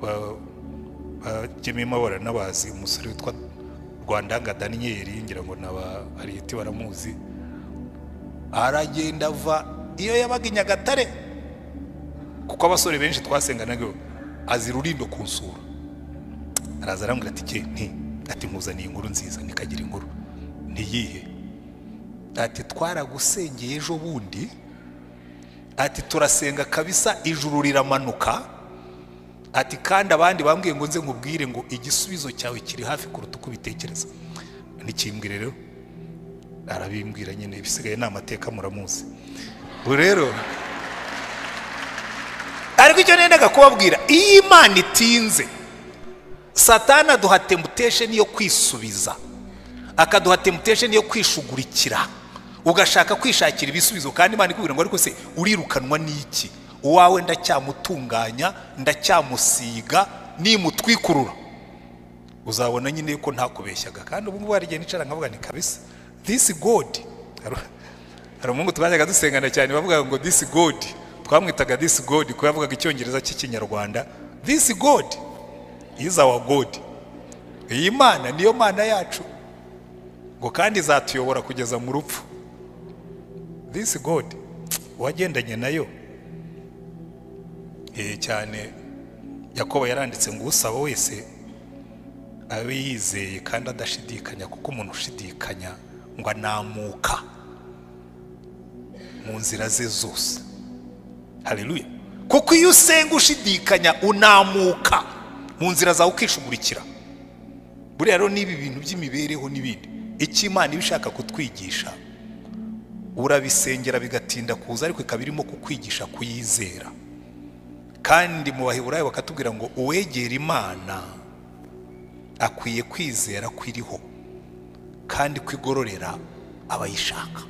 bajyemo amabara n'abazi umusore witwa rwandanga daniyeli ngira ngo naba ariyeti baramuzi. Aragenda ava iyo yabaga i nyagatare kuko abasore benshi twasenganaga azira urindo kunsura araza arambwira ati nti ati nkuzaniye inkuru nziza nikagira inkuru. Ntiyihe? Ati twaragusengeye ejo bundi ati turasenga kabisa ijuru riramanuka ati kandi abandi bambwiye ngo nze nkubwire ngo igisubizo cyawe kiri hafi kuruta uko ubitekereza. Ntikimbwire rero? Arabimbwira nyine ibisigaye ni amateka muramuzi. Ubu rero? Ariko icyo nendaga kubabwira iyo imana itinze satana aduha temptation yo kwisubiza. Akaduha temptation yo kwishugurikira. Ugashaka kwishakira ibisubizo kandi imana ikubwira ngo ariko se urirukanwa n'iki? Uwawe ndacyamutunganya ndacyamusiga nimutwikurura. Uzabona nyine ko ntakubeshyaga. Kandi ubu ngubu hari igihe nicara nkavuga ni kabisa this god. Hari umuhungu twajyaga dusengana cyane bavuga ngo this god. Twamwitaga this god kuko yavugaga icyongereza cy'ikinyarwanda. This god. Is our god. Iyi mana niyo mana yacu. Ngo kandi izatuyobora kugeza mu rupfu. This god uwagendanye na yo. Eh cyane yakobo yaranditse ngo usaba wese abe yizeye kandi adashidikanya kuko umuntu ushidikanya ngo anamuka mu nzira ze zose. Haleluya kuko iyo usenga ushidikanya unamuka. Mu nzira zawe ukishugurikira buriya rero n'ibi bintu by'imibereho n'ibindi icyo imana iba ishaka kutwigisha urabisengera bigatinda kuza ariko ikaba irimo kukwigisha kuyizera. Kandi mu baheburayo bakatubwira ngo uwegera imana akwiye kwizera ko iriho kandi kwigororera abayishaka.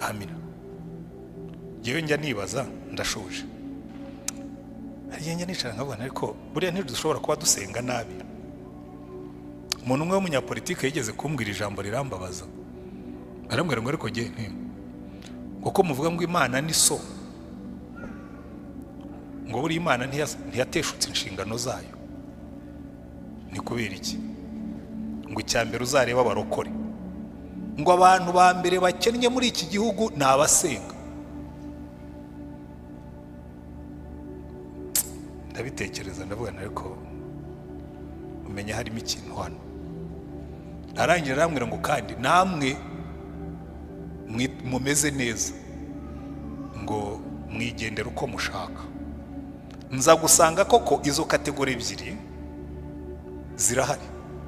Amina ngewe njya nibaza ndashoje. Njya nicara nkavuga ariko buriya ntidushobora kuba dusenga nabi. Umuntu umwe w'umunyapolitike yigeze kumbwira ijambo rirambabaza. Arambwira ngo ariko njye nti kuko muvuga ngo imana ni so? Ngo buriya imana ntiyateshutse inshingano zayo. Ni kubera iki? Ngo icya mbere uzarebe abarokore. Ngo abantu ba mbere bakennye muri iki gihugu ni abasenga. Ndabitekereza ndavuga ariko umenya harimo ikintu hano? Arangira arambwira ngo kandi namwe mumeze neza ngo mwigendere uko mushaka. Nza gusanga koko izo kategori ebyiri zirahari?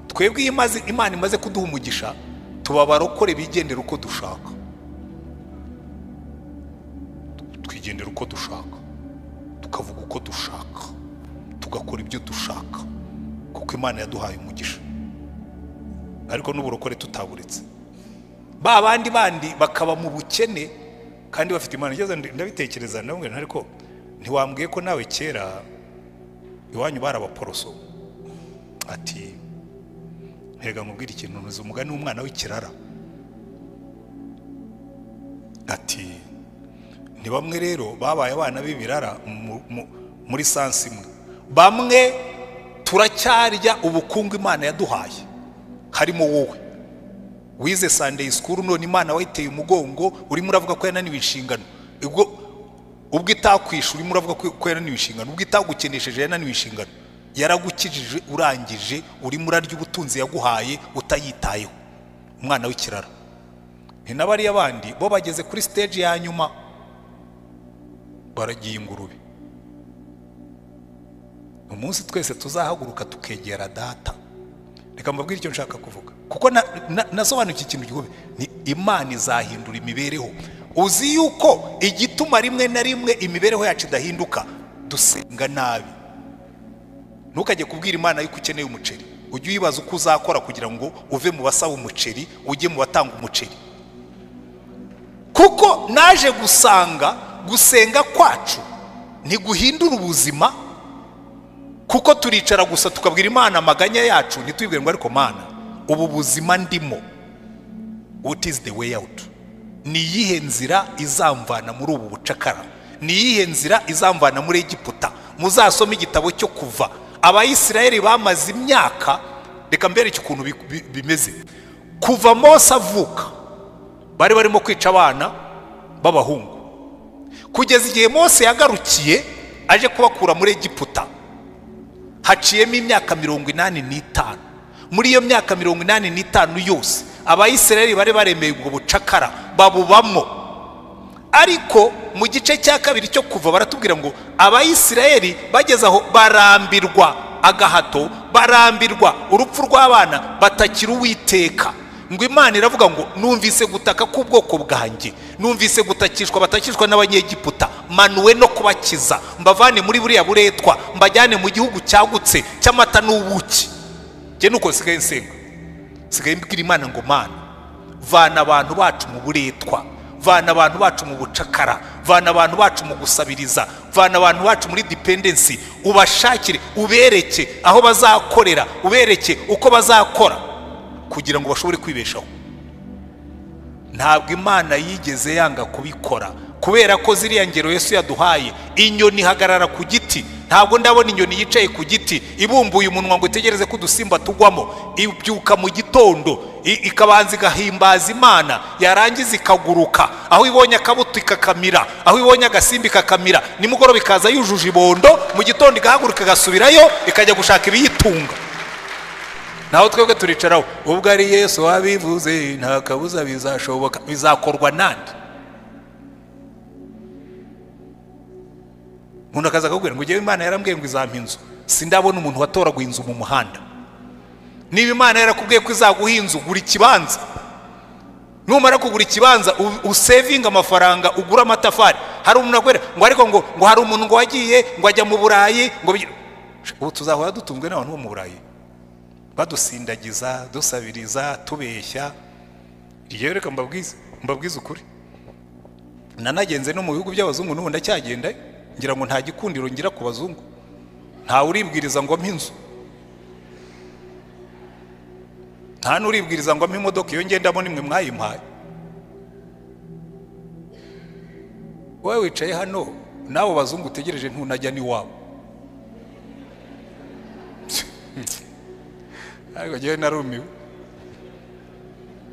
Twebwe imana imaze kuduha umugisha tuba abarokore bigendera uko dushaka. Twigendera uko dushaka. Tukavuga uko dushaka tugakora ibyo dushaka kuko imana yaduhaye umugisha. Ariko n'uburokore tutaburetse ba bandi bandi bakaba mu bukene kandi bafite imana. Igeze ndabitekereza ndabona ariko ntiwambwiye ko nawe kera iwanyu bari abaporoso ati ntega nkubwire ikintu ntuzi umugani w'umwana w'ikirara. Ati ni bamwe rero babaye abana b'ibirara muri sansi imwe. Bamwe turacyarya ubukungu imana yaduhaye. Harimo wowe. Wize sandeyi sikuru none imana wayiteye umugongo urimo uravuga ko yananiwe inshingano. Ubwo itakwishe urimo uravuga ko yananiwe inshingano. Ubwo itagukenesheje yananiwe inshingano. Yaragukijije urangije urimo urarya ubutunzi yaguhaye utayitayeho. Umwana w'ikirara. Ni na bandi bo bageze kuri siteji ya nyuma baragiye ingurube umunsi twese tuzahaguruka tukegera data. Reka mbabwire icyo nshaka kuvuga. Kuko nasobanukiwe ikintu gikomeye. Ni imana izahindura imibereho. Uzi yuko igituma rimwe na rimwe imibereho yacu idahinduka? Dusenga nabi. Ntukajye kubwira imana yuko ukeneye umuceri. Ujye uyibaza uko uzakora kugira ngo uve mu basaba umuceri ujye mu batanga umuceri. Kuko naje gusanga gusenga kwacu ntiguhindura ubuzima kuko turicara gusa tukabwira imana amaganya yacu ntitwibwire ngo ariko mana ubu buzima ndimo. What is the way out? Ni iyihe nzira izamvana muri ubu bucakara? Ni iyihe nzira izamvana muri egiputa? Muzasome igitabo cyo kuva. Abayisiraheli bamaze imyaka reka mbereke ukuntu bimeze. Kuva mose avuka bari barimo kwica abana b'abahungu. Kugeza igihe mose yagarukiye aje kubakura muri egiputa. Haciyemo imyaka mirongo inani n'itanu. Muri iyo myaka mirongo inani n'itanu yose abayisirayeli bari baremeye ubwo bucakara babubamo ariko mu gice cya kabiri cyo kuva baratubwira ngo abayisirayeli bageze aho barambirwa agahato barambirwa. Urupfu rw'abana batakira uwiteka. Ngo imana iravuga ngo numvise gutaka k'ubwoko bwanjye numvise gutakishwa batakishwa n'abanyegiputa manuwe no kubakiza mbavane muri buriya buretwa mbajyane mu gihugu cyagutse cy'amata n'ubuki. Njye nuko nsigaye nsenga. Nsigaye mbwira imana ngo mana vana abantu bacu mu buretwa vana abantu bacu mu bucakara vana abantu bacu mu gusabiriza vana abantu bacu muri dipendensi ubashakire ubereke aho bazakorera ubereke uko bazakora. Kugira ngo bashobore kwibeshaho. Ntabwo imana yigeze yanga kubikora kubera ko ziriya ngero Yesu yaduhaye inyoni ihagarara ku giti. Ntabwo ndabona inyoni yicaye ku giti ibumbuye umunwa ngo itegereze ko udusimba tugwamo. Ibyuka mu gitondo ikabanza igahimbaza imana yarangiza ikaguruka. Aho ibonye akabuto ikakamira aho ibonye agasimba ikakamira nimugoroba ikaza yujuje ibondo mu gitondo igahaguruka igasubirayo ikajya gushaka ibiyitunga. Naho twebwe turicaraho ubwo ari yesu wabivuze nta kabuza bizashoboka. Bizakorwa nande? Umuntu akaza akakubwira ngo ujyewe imana yarambwiye ngo izampa inzu. Sindabona umuntu watoraguye inzu mu muhanda. Niba imana yarakubwiye ko izaguha inzu gura ikibanza. Numara kugura ikibanza usevinga amafaranga ugura amatafari. Hari umuntu akwera ngo ariko ngo ngo hari umuntu ngo wagiye ngo ajya mu burayi ngo ubu tuzahora dutunzwe n'abantu bo mu burayi. Badusindagiza dusabiriza tubeshya. Iryo reka mbabwize mbabwize ukuri. Nanagenze no mu bihugu by'abazungu n'ubu ndacyagenda ngira ngo nta gikundiro ngira ku bazungu. Ntawe uribwiriza ngo mpe inzu. Nta n'uribwiriza ngo imodoka. Iyo ngendamo nimwe mwayimpaye. Wowe wicaye hano n'abo bazungu utegereje ntunajya n'iwabo ariko ngewe narumiwe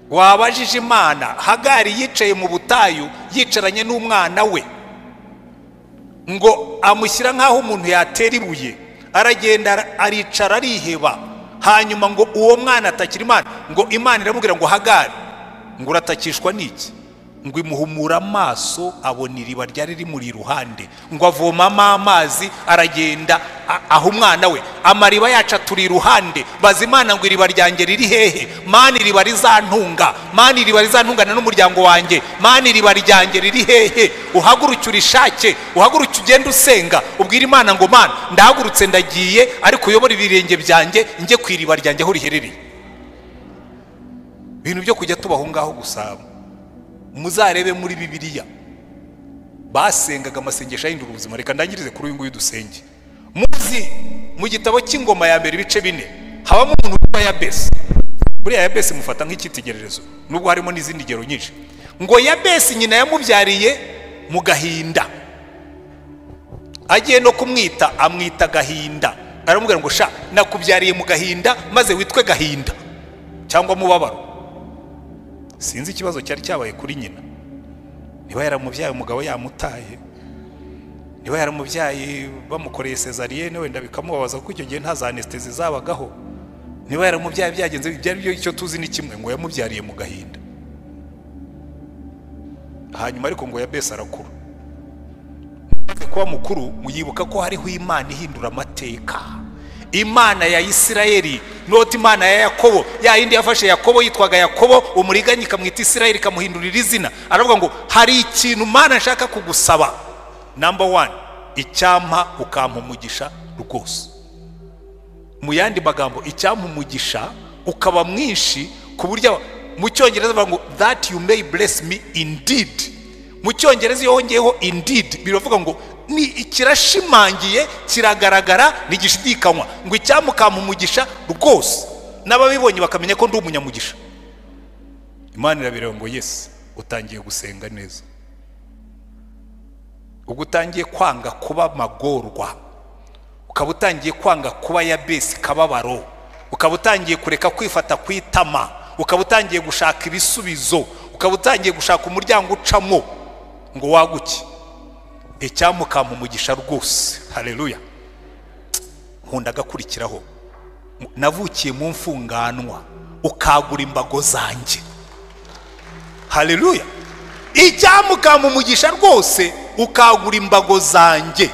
wabajije imana hagari yicaye mu butayu yicaranye n'umwana we. Ngo amushyira nk'aho umuntu yatera ibuye. Aragenda aricara ariheba. Hanyuma ngo uwo mwana atakira imana ngo imana iramubwira ngo hagari ngo uratakishwa n'iki? Ngo imuhumura amaso abona iriba ryari rimuri iruhande. Ngo avomamo amazi aragenda aho umwana we. Amariba yacu aturi iruhande. Baza imana ngo iriba ryanjye riri hehe? Mani iriba rizantunga? Mani iriba rizantungana n'umuryango wanjye? Mani iriba ryanjye riri hehe? Uhaguruke urishake uhaguruke ugende usenga. Ubwira imana ngo mana ndahagurutse ndagiye ariko uyobora ibirenge byanjye njye ku iriba ryanjye aho riherereye. Ibintu byo kujya tubaho ngaho gusaba. Muzarebe muri bibiliya. Basengaga amasengesho ahindura ubuzima. Reka ndangirize kuri uyu nguyu dusenge. Muzi mu gitabo cy'ingoma ya mbere ibice bine habamo umuntu witwa yabesi buriya yabesi mufata nk'icyitegererezo nubwo harimo n'izindi ngero nyinshi. Ngo yabesi nyina yamubyariye mu gahinda. Agiye no kumwita amwita gahinda. Aramubwira ngo sha nakubyariye mu gahinda maze witwe gahinda. Cyangwa mubabaro. Sinzi ikibazo cyari cyabaye kuri nyina. Niba yaramubyaye umugabo yamutaye niba yaramubyaye bamukoreye sezariyene wenda bikamubabaza kuko icyo gihe nta za anesitezi zabagaho. Niba yaramubyaye byagenze ibyo ari byo icyo tuzi ni kimwe ngo yamubyariye mu gahinda. Hanyuma ariko ngo yabese arakura. Kuba mukuru muyibuka ko hariho imana ihindura amateka. Imana ya isirayeli noti imana ya yakobo ya yindi yafashe yakobo yitwaga yakobo umuriganya ikamwita isirayeli ikamuhindurira izina aravuga ngo hari ikintu mana nshaka kugusaba. Namba wani icyampa ukampa umugisha rwose. Mu yandi magambo icyampa umugisha ukaba mwinshi ku buryo mu cyongereza bavuga ngo that you may bless me indeed. Mu cyongereza iyo wongeyeho indeed biravuga ngo ni kirashimangiye kiragaragara ntigishidikanywa. Ngo icyamukampa umugisha rwose. N'ababibonye bakamenya ko ndi umunyamugisha. Imana irabireba ngo yesi utangiye gusenga neza. Ubwo utangiye kwanga kuba magorwa ukaba utangiye kwanga kuba ya besi kababaro ukaba utangiye kureka kwifata ku itama ukaba utangiye gushaka ibisubizo ukaba utangiye gushaka umuryango ucamo ngo waguke icyamukampa umugisha rwose. Hareruya nkunda agakurikiraho. Navukiye mu mfunganwa. Ukagura imbago zanjye. Haleluya. Icyamukama umugisha rwose. Ukagura imbago zanjye.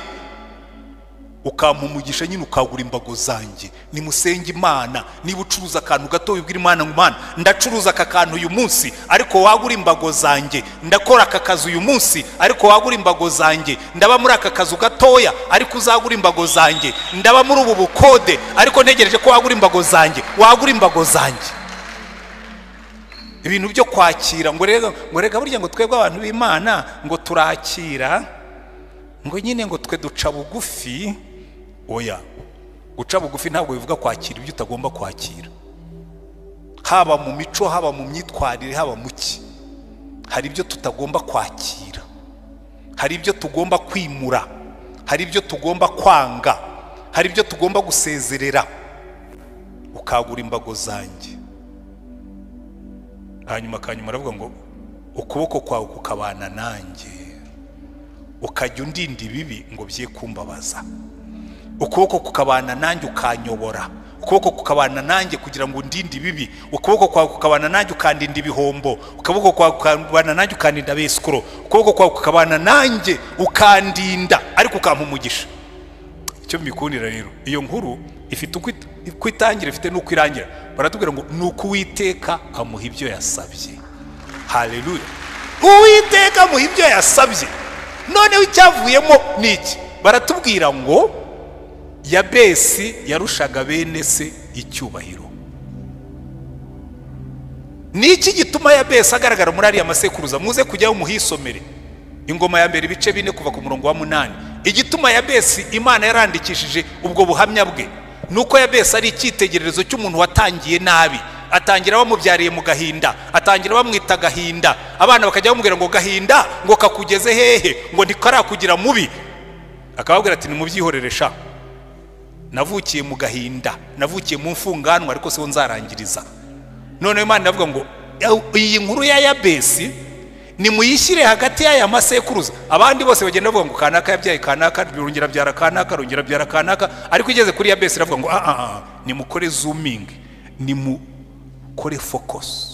Ukampa umugisha nyine ukagura imbago zanjye. Nimusenge imana. Niba ucuruza akantu gato wibwira imana ngo imana ndacuruza aka kantu uyu munsi ariko wagura imbago zanjye. Ndakora aka kazi uyu munsi ariko wagura imbago zanjye. Ndaba muri aka kazu gatoya ariko uzagura imbago zanjye. Ndaba muri ubu bukode ariko ntegereje ko wagura imbago zanjye. Wagura imbago zanjye. Ibintu byo kwakira ngo rega ngo rega burya ngo twebwe abantu b'imana ngo turakira ngo nyine ngo twe duca bugufi oya guca bugufi ntabwo bivuga kwakira ibyo utagomba kwakira. Haba mu mico haba mu myitwarire haba mu ki? Hari ibyo tutagomba kwakira. Hari ibyo tugomba kwimura. Hari ibyo tugomba kwanga. Hari ibyo tugomba gusezerera. Ukagura imbago zanjye. Hanyuma akanyuma aravuga ngo ukuboko kwawe kukabana nanjye. Ukajya undinda ibibi ngo bye kumbabaza. Ukuboko kukabana nanjye ukanyobora. Ukuboko kukabana nanjye kugira ngo undinde ibibi. Ukuboko kwawe kukabana nanjye ukandinda ibihombo. Ukuboko kwawe kukabana nanjye ukandinda abesikoro ukuboko kwawe kukabana nanjye ukandinda ariko ukampa umugisha. Icyo mbikundira rero iyo nkuru ifite uko itangira ifite n'uko irangira. Baratubwira ngo ni uko uwiteka amuha ibyo yasabye. Hareruya uwiteka amuha ibyo yasabye. Noneho icyavuyemo ni iki? Baratubwira ngo yabesi yarushaga bene se icyubahiro. Ni iki gituma yabesi agaragara muri ariya masekuruza? Muze kujyaho muhisomere. Ingoma ya mbere ibice bine kuva ku murongo wa munani. Igituma yabesi imana yarandikishije ubwo buhamya bwe ni uko yabesi ari icyitegererezo cy'umuntu watangiye nabi. Atangira bamubyariye mu gahinda atangira bamwita agahinda abana bakajya bamubwira ngo gahinda ngo kakugeze hehe? Ngo ntikarakugira mubi. Akababwira ati nimubyihorere sha. Navukiye mu gahinda navukiye mu mfunganwa ariko siho nzarangiriza. Noneho imana iravuga ngo iyi nkuru ya yabesi nimuyishyire hagati y'aya masekuruza. Abandi bose bagenda bavuga ngo kanaka yabyaye kanaka rongera byara kanaka rongera byara kanaka. Ariko igeze kuri yabesi iravuga ngo aha nimukore zumingi nimukore fokosi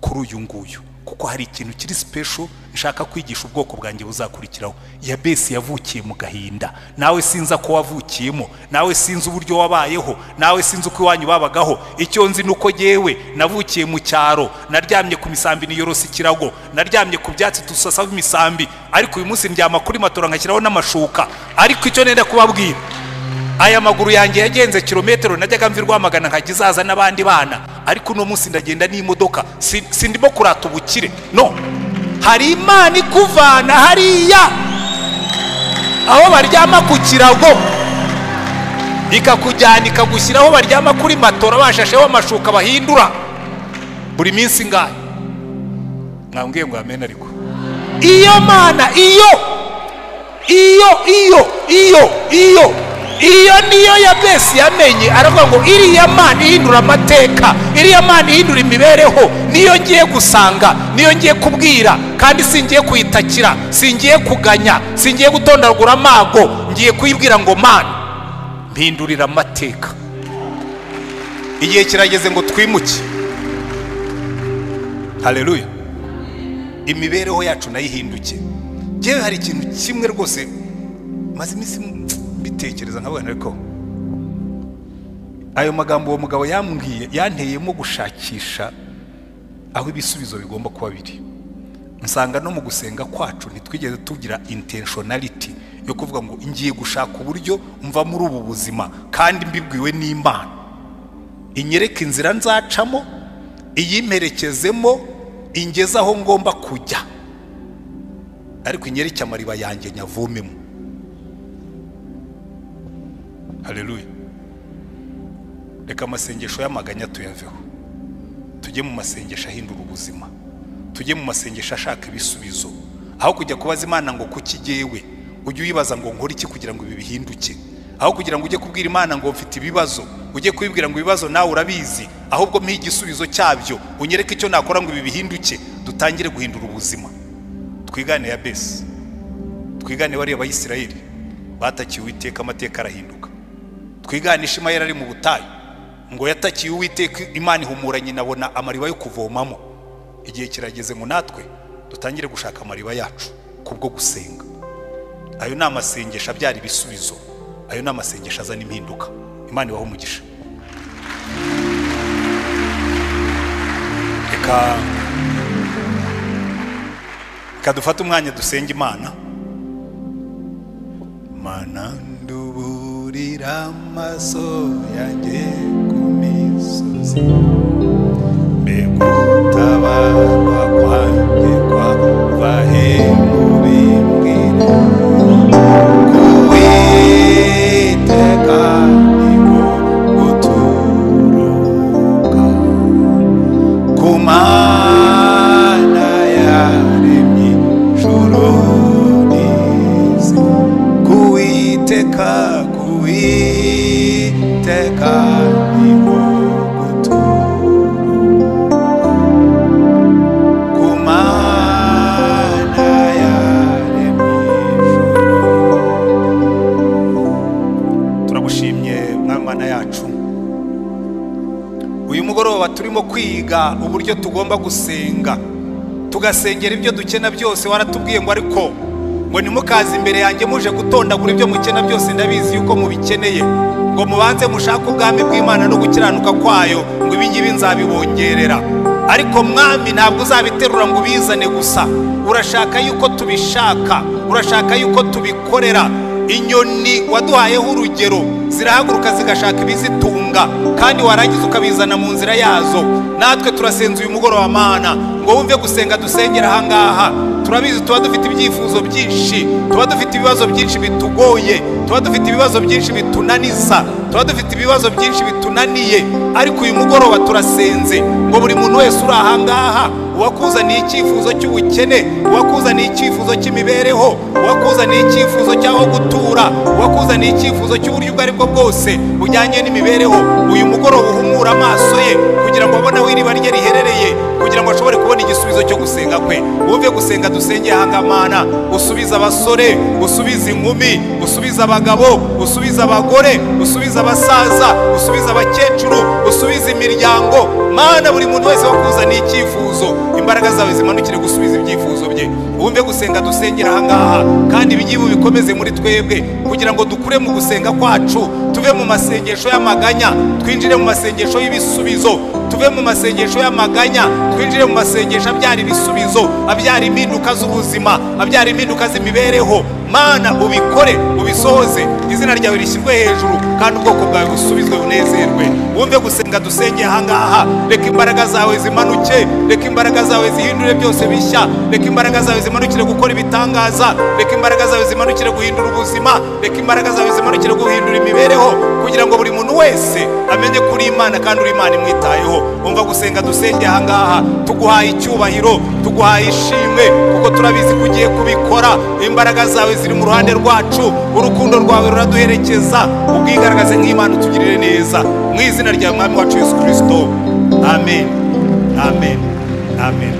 kuri uyu nguyu. Kuko hari ikintu kiri sipesho nshaka kwigisha ubwoko bwanjye buzakurikiraho. Yabesi yavukiye mu gahinda. Nawe sinzi ko wavukiyemo. Nawe sinzi uburyo wabayeho. Nawe sinzi uko iwanyu babagaho. Icyo nzi ni uko yewe navukiye mu cyaro. Naryamye ku misambi niyorosa ikirago. Naryamye ku byatsi dusasa imisambi ariko uyu munsi ndyama kuri matora ngashyiraho n'amashuka. Ariko icyo nenda kubabwira aya maguru yanjye yagenze kilometero najyaga mvi rwamagana nkajya izaza n'abandi bana. Ariko uno munsi ndagenda n'imodoka. Sindimo kurata ubukire. No. Hari imana ikuvana hariya. Aho baryama ku kirago. Ikakujyana ikagushyira aho baryama kuri matora bashasheho amashuka bahindura. Buri minsi ngahe mwambwiye ngo amena ariko. Iyo mana iyo. Iyo iyo iyo iyo. Iyo niyo ya besi yamenye aravuga ngo iriya mana ihindura amateka iriya mana ihindura imibereho. Niyo ngiye gusanga niyo ngiye kubwira kandi singiye kuyitakira singiye kuganya singiye gutondagura amago ngiye kuyibwira ngo mana mpindurira amateka. Igihe kirageze ngo twimuke. Hareruya imibereho yacu na yo ihinduke. Ngewe hari ikintu kimwe rwose maze iminsi mbitekereza nkabona ariko ayo magambo uwo mugabo yambwiye yanteyemo gushakisha aho ibisubizo bigomba kuba biri. Nsanga no mu gusenga kwacu ntitwigeze tugira intentionality yo kuvuga ngo ngiye gushaka uburyo mva muri ubu buzima kandi mbibwiwe n'imana. Inyereke inzira nzacamo iyimperekezemo ingeze aho ngomba kujya. Ariko inyereke amariba yanjye nyavomemo hareruya reka amasengesho y'amaganya tuyaveho tujye mu masengesho ahindura ubuzima. Tujye mu masengesho ashaka ibisubizo. Aho kujya kubaza imana ngo kuki jyewe? Ujye uyibaza ngo nkore iki kugira ngo ibi bihinduke aho kugira ngo ujye kubwira imana ngo mfite ibibazo. Ujye kubibwira ngo ibibazo nawe urabizi. Ahubwo mpihe igisubizo cyabyo. Unyereke icyo nakora ngo ibi bihinduke dutangire guhindura ubuzima. Twigane ya besi twigane bariya bayisirayeli. Batakiwe iteka amateka arahinduka. Twigane ishimayeli ari mu butayu. Ngo yatakiye uwiteka imana ihumura nyina abona amariba yo kuvomamo. Igihe kirageze ngo natwe dutangire gushaka amariba yacu kubwo gusenga. Ayo ni amasengesho abyara ibisubizo. Ayo ni amasengesho azana impinduka. Imana ibaho umugisha. Reka dufate umwanya dusenga imana. Mana nduburira amaso yanjye ku misozi mbega tugasengera ibyo dukena byose waratubwiye ngo ariko ngo ntimukaze imbere yanjye muje gutondagura ibyo mukena byose ndabizi yuko mubikeneye. Ngo mubanze mushake ubwami bw'imana no gukiranuka kwayo ngo ibi ngibi nzabibongerera. Ariko mwami ntabwo uzabiterura ngo ubizane gusa. Urashaka yuko tubishaka urashaka yuko tubikorera. Inyoni waduhayeho urugero zirahaguruka zigashaka ibizitunga. Kandi warangiza ukabizana mu nzira yazo. Natwe turasenza uyu mugoroba mana. Ngo wumve gusenga dusengera ahangaha. Turabizi tuba dufite ibyifuzo byinshi tuba dufite ibibazo byinshi bitugoye tuba dufite ibibazo byinshi bitunaniza tuba dufite ibibazo byinshi bitunaniye. Ariko uyu mugoroba turasenze ngo buri muntu wese uri ahangaha uwakuzaniye icyifuzo cy'ubukene uwakuzaniye icyifuzo cy'imibereho uwakuzaniye icyifuzo cy'aho gutura uwakuzaniye icyifuzo cy'uburyo ubwo ari bwo bwose bujyanye n'imibereho. Uyu mugoroba uhumura amaso ye kugira ngo abone aho iriba rye riherereye kugira ngo ashobore kubona igisubizo cyo gusenga kwe. Wumve gusenga dusengeye ahangamana usubize abasore usubize inkumi usubize abagabo usubize abagore usubize abasaza usubize abakecuru usubize imiryango. Mana buri muntu wese wakuzaniye icyifuzo imbaraga zawe zimanukire gusubiza ibyifuzo bye. Wumve gusenga dusengera ahangaha kandi ibigibu bikomeze muri twebwe kugira ngo dukure mu gusenga kwacu. Tuve mu masengesho y'amaganya twinjire mu masengesho y'ibisubizo. Tuve mu masengesho y'amaganya twinjire mu masengesho abyara ibisubizo abyara impinduka z'ubuzima abyara impinduka z'imibereho. Mana ubikore ubisohoze. Izina ryawe rishyirwe hejuru kandi ubwoko bwawe busubizwe bunezerwe. Wumve gusenga dusengeye ahangaha reka imbaraga zawe zimanuke. Reka imbaraga zawe zihindure byose bishya. Reka imbaraga zawe zimanukire gukora ibitangaza. Reka imbaraga zawe zimanukire guhindura ubuzima. Reka imbaraga zawe zimanukire guhindura imibereho. Kugira ngo buri muntu wese amenye ko uri imana kandi uri imana imwitayeho. Wumva gusenga dusengeye ahangaha tuguhaye icyubahiro. Tuguhaye ishimwe kuko turabizi ko ugiye kubikora imbaraga zawe ziri mu ruhande rwacu urukundo rwawe ruraduherekeza ubwigaragaze nk'imana utugirire neza mu izina rya mwami wacu yesu kirisito amen. Amen. Amen.